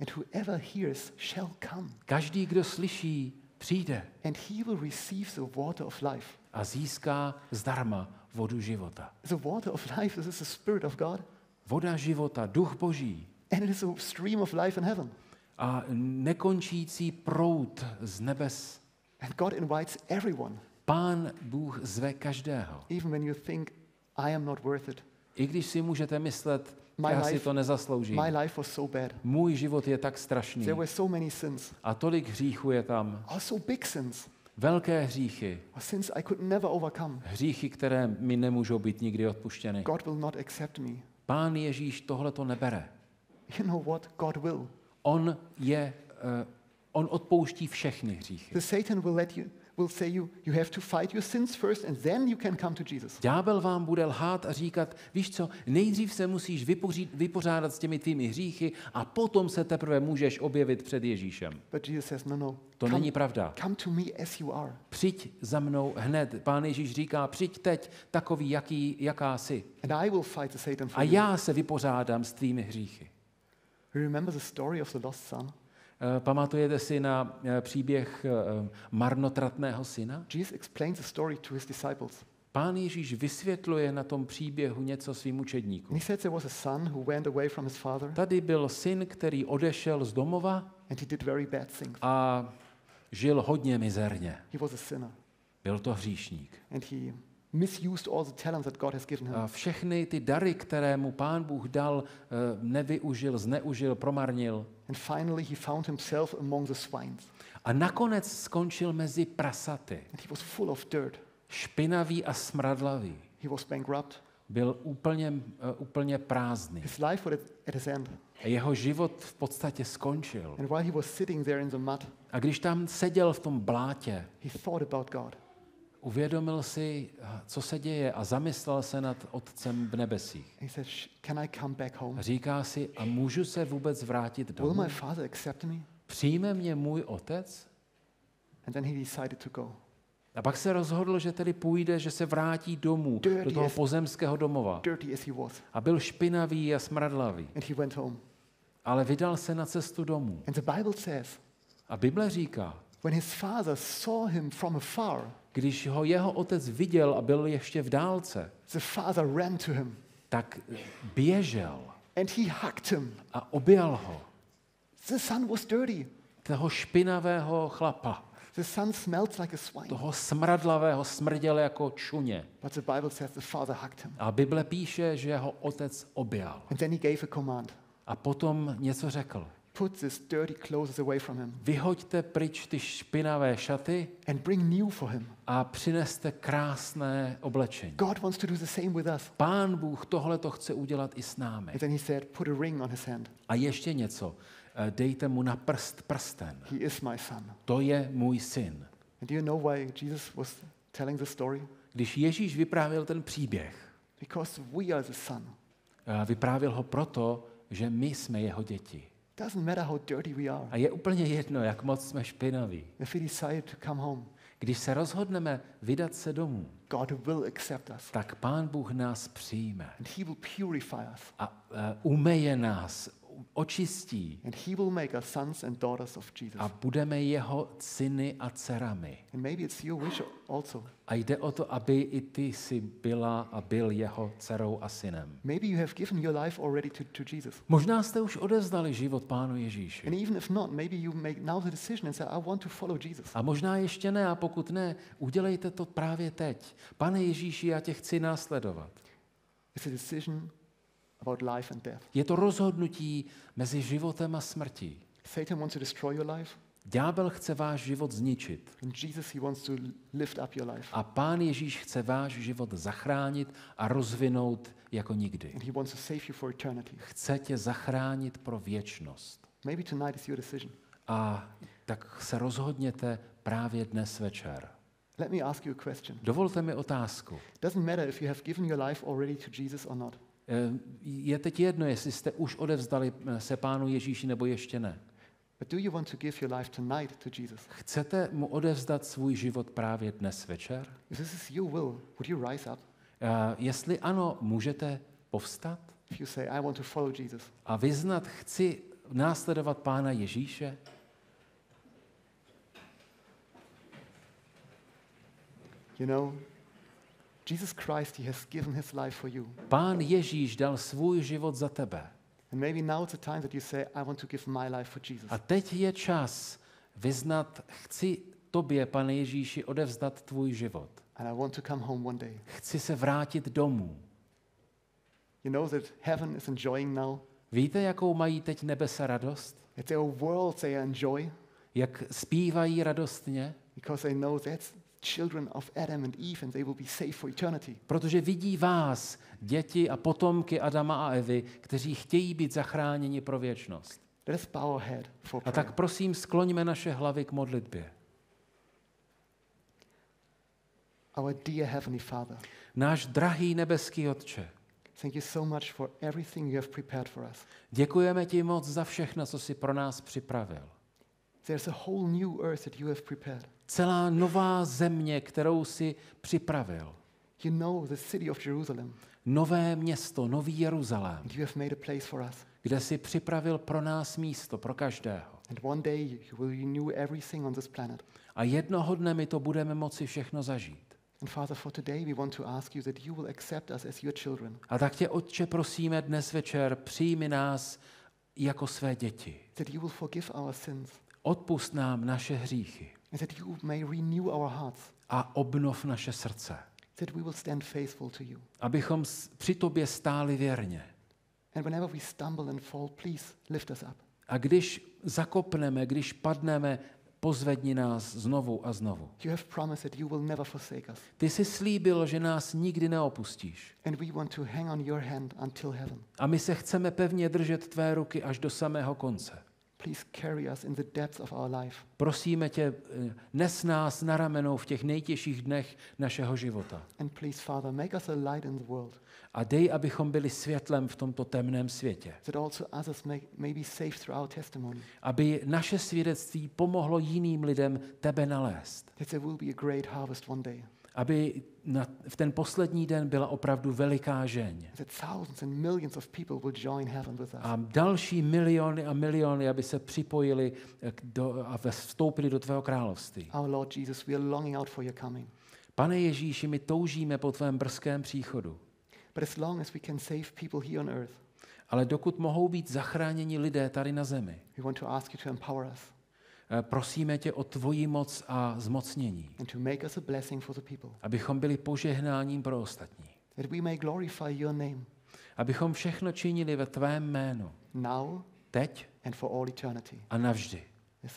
[SPEAKER 1] And whoever hears shall come.
[SPEAKER 2] Každý, kdo slyší, přijde
[SPEAKER 1] And he will receive the water of life.
[SPEAKER 2] a získá zdarma vodu života.
[SPEAKER 1] The water of life, this is the Spirit of God.
[SPEAKER 2] Voda života, duch boží
[SPEAKER 1] And it is a stream of life in heaven.
[SPEAKER 2] a nekončící prout z nebes.
[SPEAKER 1] And God invites everyone,
[SPEAKER 2] Pán Bůh zve každého.
[SPEAKER 1] even when you think, I am not worth it.
[SPEAKER 2] I když si můžete myslet,
[SPEAKER 1] My
[SPEAKER 2] já si
[SPEAKER 1] life-
[SPEAKER 2] to nezasloužím.
[SPEAKER 1] My life was so bad.
[SPEAKER 2] Můj život je tak strašný.
[SPEAKER 1] There were so many sins,
[SPEAKER 2] A tolik hříchů je tam.
[SPEAKER 1] also big sins,
[SPEAKER 2] Velké hříchy.
[SPEAKER 1] or sins I could never overcome.
[SPEAKER 2] Hříchy, které mi nemůžou být nikdy odpuštěny.
[SPEAKER 1] God will not accept me.
[SPEAKER 2] Pán Ježíš tohle to nebere.
[SPEAKER 1] You know what? God will.
[SPEAKER 2] On je, uh, on odpouští všechny hříchy.
[SPEAKER 1] The Satan will let you will say you, you have to fight your sins first and then you can come to Jesus.
[SPEAKER 2] Ďábel vám bude lhát a říkat, víš co, nejdřív se musíš vypořít, vypořádat s těmi tvými hříchy a potom se teprve můžeš objevit před Ježíšem.
[SPEAKER 1] But Jesus says, no, no.
[SPEAKER 2] To
[SPEAKER 1] come,
[SPEAKER 2] není pravda.
[SPEAKER 1] come to me as you are.
[SPEAKER 2] Přijď za mnou hned. Pán Ježíš říká, přijď teď takový, jaký, jaká jsi.
[SPEAKER 1] And I will fight the Satan for
[SPEAKER 2] A já se vypořádám s tvými hříchy.
[SPEAKER 1] Remember the story of the lost son?
[SPEAKER 2] Eh, Pamatujete si na eh, příběh eh, marnotratného syna?
[SPEAKER 1] Jesus explains the story to his disciples.
[SPEAKER 2] Pán Ježíš vysvětluje na tom příběhu něco svým učedníkům. Tady byl syn, který odešel z domova a žil hodně mizerně.
[SPEAKER 1] He was a sinner
[SPEAKER 2] Byl to hříšník.
[SPEAKER 1] and he misused all the talents that God has given him.
[SPEAKER 2] Všechny ty dary, které mu pán Bůh dal, eh, nevyužil, zneužil, promarnil.
[SPEAKER 1] And finally he found himself among the swines.
[SPEAKER 2] A nakonec skončil mezi prasaty.
[SPEAKER 1] And he was full of dirt.
[SPEAKER 2] Špinavý a smradlavý.
[SPEAKER 1] He was bankrupt.
[SPEAKER 2] Byl úplně, eh, úplně prázdný.
[SPEAKER 1] His life was at- at his end.
[SPEAKER 2] A jeho život v podstatě skončil.
[SPEAKER 1] And while he was sitting there in the mud,
[SPEAKER 2] A když tam seděl v tom blátě,
[SPEAKER 1] he thought about God.
[SPEAKER 2] Uvědomil si, co se děje a zamyslel se nad Otcem v nebesích.
[SPEAKER 1] He said, "Sh- Can I come back home?
[SPEAKER 2] Říká si, a můžu se vůbec vrátit
[SPEAKER 1] Will
[SPEAKER 2] domů?
[SPEAKER 1] my father accept me?
[SPEAKER 2] Přijme mě můj otec?
[SPEAKER 1] And then he decided to go.
[SPEAKER 2] A pak se rozhodl, že tedy půjde, že se vrátí domů, do
[SPEAKER 1] Dirty
[SPEAKER 2] toho
[SPEAKER 1] as-
[SPEAKER 2] pozemského domova. A byl špinavý a smradlavý. Ale vydal se na cestu domů.
[SPEAKER 1] And the Bible says,
[SPEAKER 2] A Bible říká,
[SPEAKER 1] when his father saw him from afar,
[SPEAKER 2] když ho jeho otec viděl a byl ještě v dálce,
[SPEAKER 1] the father ran to him
[SPEAKER 2] tak běžel
[SPEAKER 1] and he hugged him.
[SPEAKER 2] a objal ho,
[SPEAKER 1] The son was dirty.
[SPEAKER 2] toho špinavého chlapa.
[SPEAKER 1] The son smelled like a swine.
[SPEAKER 2] Toho smradlavého smrděl jako čuně.
[SPEAKER 1] But the Bible says the father hugged him.
[SPEAKER 2] A Bible píše, že ho otec objal.
[SPEAKER 1] And then he gave a command
[SPEAKER 2] A potom něco řekl.
[SPEAKER 1] Put this dirty clothes away from him
[SPEAKER 2] Vyhoďte pryč ty špinavé šaty
[SPEAKER 1] and bring new for him.
[SPEAKER 2] a přineste krásné oblečení.
[SPEAKER 1] God wants to do the same with us.
[SPEAKER 2] Pán Bůh tohle to chce udělat i s námi.
[SPEAKER 1] And then he said, Put a ring on his hand.
[SPEAKER 2] A ještě něco. Eh, Dejte mu na prst prsten.
[SPEAKER 1] He is my son.
[SPEAKER 2] To je můj syn.
[SPEAKER 1] And do you know why Jesus was telling the story?
[SPEAKER 2] Když Ježíš vyprávěl ten příběh,
[SPEAKER 1] Because we are the son.
[SPEAKER 2] eh, vyprávěl ho proto, že my jsme jeho děti.
[SPEAKER 1] Doesn't matter how dirty we are.
[SPEAKER 2] A je úplně jedno, jak moc jsme špinaví.
[SPEAKER 1] If we decide to come home,
[SPEAKER 2] Když se rozhodneme vydat se domů,
[SPEAKER 1] God will accept us
[SPEAKER 2] tak Pán Bůh nás přijme
[SPEAKER 1] and he will purify us
[SPEAKER 2] a eh, umeje nás, očistí
[SPEAKER 1] and he will make us sons and daughters of Jesus.
[SPEAKER 2] a budeme jeho syny a dcerami.
[SPEAKER 1] And maybe it's your wish also.
[SPEAKER 2] A jde o to, aby i ty si byla a byl jeho dcerou a synem.
[SPEAKER 1] Maybe you have given your life already to, to Jesus.
[SPEAKER 2] Možná jste už odevzdali život Pánu Ježíši.
[SPEAKER 1] And even if not, maybe you make now the decision and say, I want to follow Jesus.
[SPEAKER 2] A možná ještě ne, a pokud ne, udělejte to právě teď. Pane Ježíši, já tě chci následovat.
[SPEAKER 1] It's a decision about life and death.
[SPEAKER 2] Je to rozhodnutí mezi životem a smrtí.
[SPEAKER 1] Satan wants to destroy your life,
[SPEAKER 2] Ďábel chce váš život zničit.
[SPEAKER 1] and Jesus, he wants to lift up your life.
[SPEAKER 2] A Pán Ježíš chce váš život zachránit a rozvinout jako nikdy.
[SPEAKER 1] And he wants to save you for eternity.
[SPEAKER 2] Chce tě zachránit pro věčnost.
[SPEAKER 1] Maybe tonight is your decision.
[SPEAKER 2] A tak se rozhodněte právě dnes večer.
[SPEAKER 1] Let me ask you a question.
[SPEAKER 2] Dovolte mi otázku.
[SPEAKER 1] Doesn't matter if you have given your life already to Jesus or not.
[SPEAKER 2] Eh, Je teď jedno, jestli jste už odevzdali eh, se Pánu Ježíši nebo ještě ne.
[SPEAKER 1] But do you want to give your life tonight to Jesus?
[SPEAKER 2] Chcete mu odevzdat svůj život právě dnes večer?
[SPEAKER 1] If this is your will, would you rise up?
[SPEAKER 2] Eh, Jestli ano, můžete povstat
[SPEAKER 1] If you say, I want to follow Jesus,
[SPEAKER 2] a vyznat, chci následovat Pána Ježíše?
[SPEAKER 1] you know, Jesus Christ, he has given his life for you.
[SPEAKER 2] Pán Ježíš dal svůj život za tebe.
[SPEAKER 1] And maybe now it's a time that you say, I want to give my life for Jesus.
[SPEAKER 2] A teď je čas vyznat, chci tobě, pane Ježíši, odevzdat tvůj život.
[SPEAKER 1] And I want to come home one day.
[SPEAKER 2] Chci se vrátit domů.
[SPEAKER 1] You know that heaven is enjoying now.
[SPEAKER 2] Víte, jakou mají teď nebesa radost?
[SPEAKER 1] That their world they enjoy
[SPEAKER 2] Jak zpívají radostně?
[SPEAKER 1] because they know that's children of Adam and Eve and they will be safe for eternity.
[SPEAKER 2] Protože vidí vás, děti a potomky Adama a Evy, kteří chtějí být zachráněni pro věčnost.
[SPEAKER 1] Let us bow our head for
[SPEAKER 2] A
[SPEAKER 1] prayer.
[SPEAKER 2] tak prosím, skloňme naše hlavy k modlitbě.
[SPEAKER 1] Our dear Heavenly Father,
[SPEAKER 2] Náš drahý nebeský Otče,
[SPEAKER 1] thank you so much for everything you have prepared for us.
[SPEAKER 2] děkujeme ti moc za všechno, co jsi pro nás připravil.
[SPEAKER 1] There's a whole new earth that you have prepared.
[SPEAKER 2] Celá nová země, kterou si připravil.
[SPEAKER 1] You know the city of Jerusalem,
[SPEAKER 2] Nové město, nový Jeruzalém,
[SPEAKER 1] and you have made a place for us.
[SPEAKER 2] kde si připravil pro nás místo, pro každého.
[SPEAKER 1] And one day you will renew everything on this planet.
[SPEAKER 2] A jednoho dne my to budeme moci všechno zažít.
[SPEAKER 1] And Father, for today we want to ask you that you will accept us as your children,
[SPEAKER 2] A tak tě, Otče, prosíme dnes večer, přijmi nás jako své děti.
[SPEAKER 1] that you will forgive our sins,
[SPEAKER 2] Odpust nám naše hříchy
[SPEAKER 1] and that you may renew our hearts,
[SPEAKER 2] a obnov naše srdce,
[SPEAKER 1] that we will stand faithful to you.
[SPEAKER 2] abychom při tobě stáli věrně.
[SPEAKER 1] And whenever we stumble and fall, please lift us up.
[SPEAKER 2] A když zakopneme, když padneme, pozvedni nás znovu a znovu.
[SPEAKER 1] You have promised that you will never forsake us,
[SPEAKER 2] Ty jsi slíbil, že nás nikdy neopustíš.
[SPEAKER 1] and we want to hang on your hand until heaven.
[SPEAKER 2] A my se chceme pevně držet tvé ruky až do samého konce.
[SPEAKER 1] Please carry us in the depths of our life.
[SPEAKER 2] Prosíme tě, eh, nes nás na ramenou v těch nejtěžších dnech našeho života.
[SPEAKER 1] And please, Father, make us a light in the world,
[SPEAKER 2] A dej, abychom byli světlem v tomto temném světě.
[SPEAKER 1] that also others may, may be saved through our testimony,
[SPEAKER 2] Aby naše svědectví pomohlo jiným lidem tebe nalézt.
[SPEAKER 1] that there will be a great harvest one day,
[SPEAKER 2] Aby na, v ten poslední den byla opravdu veliká žeň. A další miliony a miliony, aby se připojili eh, do, a vstoupili do tvého království. Pane Ježíši, my toužíme po tvém brzkém příchodu. Ale dokud mohou být zachráněni lidé tady na zemi, prosíme tě o tvoji moc a zmocnění,
[SPEAKER 1] and to make us a blessing for the people,
[SPEAKER 2] abychom byli požehnáním pro ostatní.
[SPEAKER 1] that we may glorify your name
[SPEAKER 2] Abychom všechno činili ve tvém jménu,
[SPEAKER 1] now
[SPEAKER 2] teď
[SPEAKER 1] and for all eternity.
[SPEAKER 2] a navždy.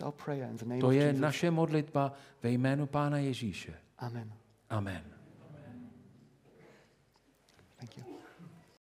[SPEAKER 1] Our prayer in the name
[SPEAKER 2] To
[SPEAKER 1] of
[SPEAKER 2] je
[SPEAKER 1] Jesus.
[SPEAKER 2] naše modlitba ve jménu Pána Ježíše.
[SPEAKER 1] Amen.
[SPEAKER 2] Amen.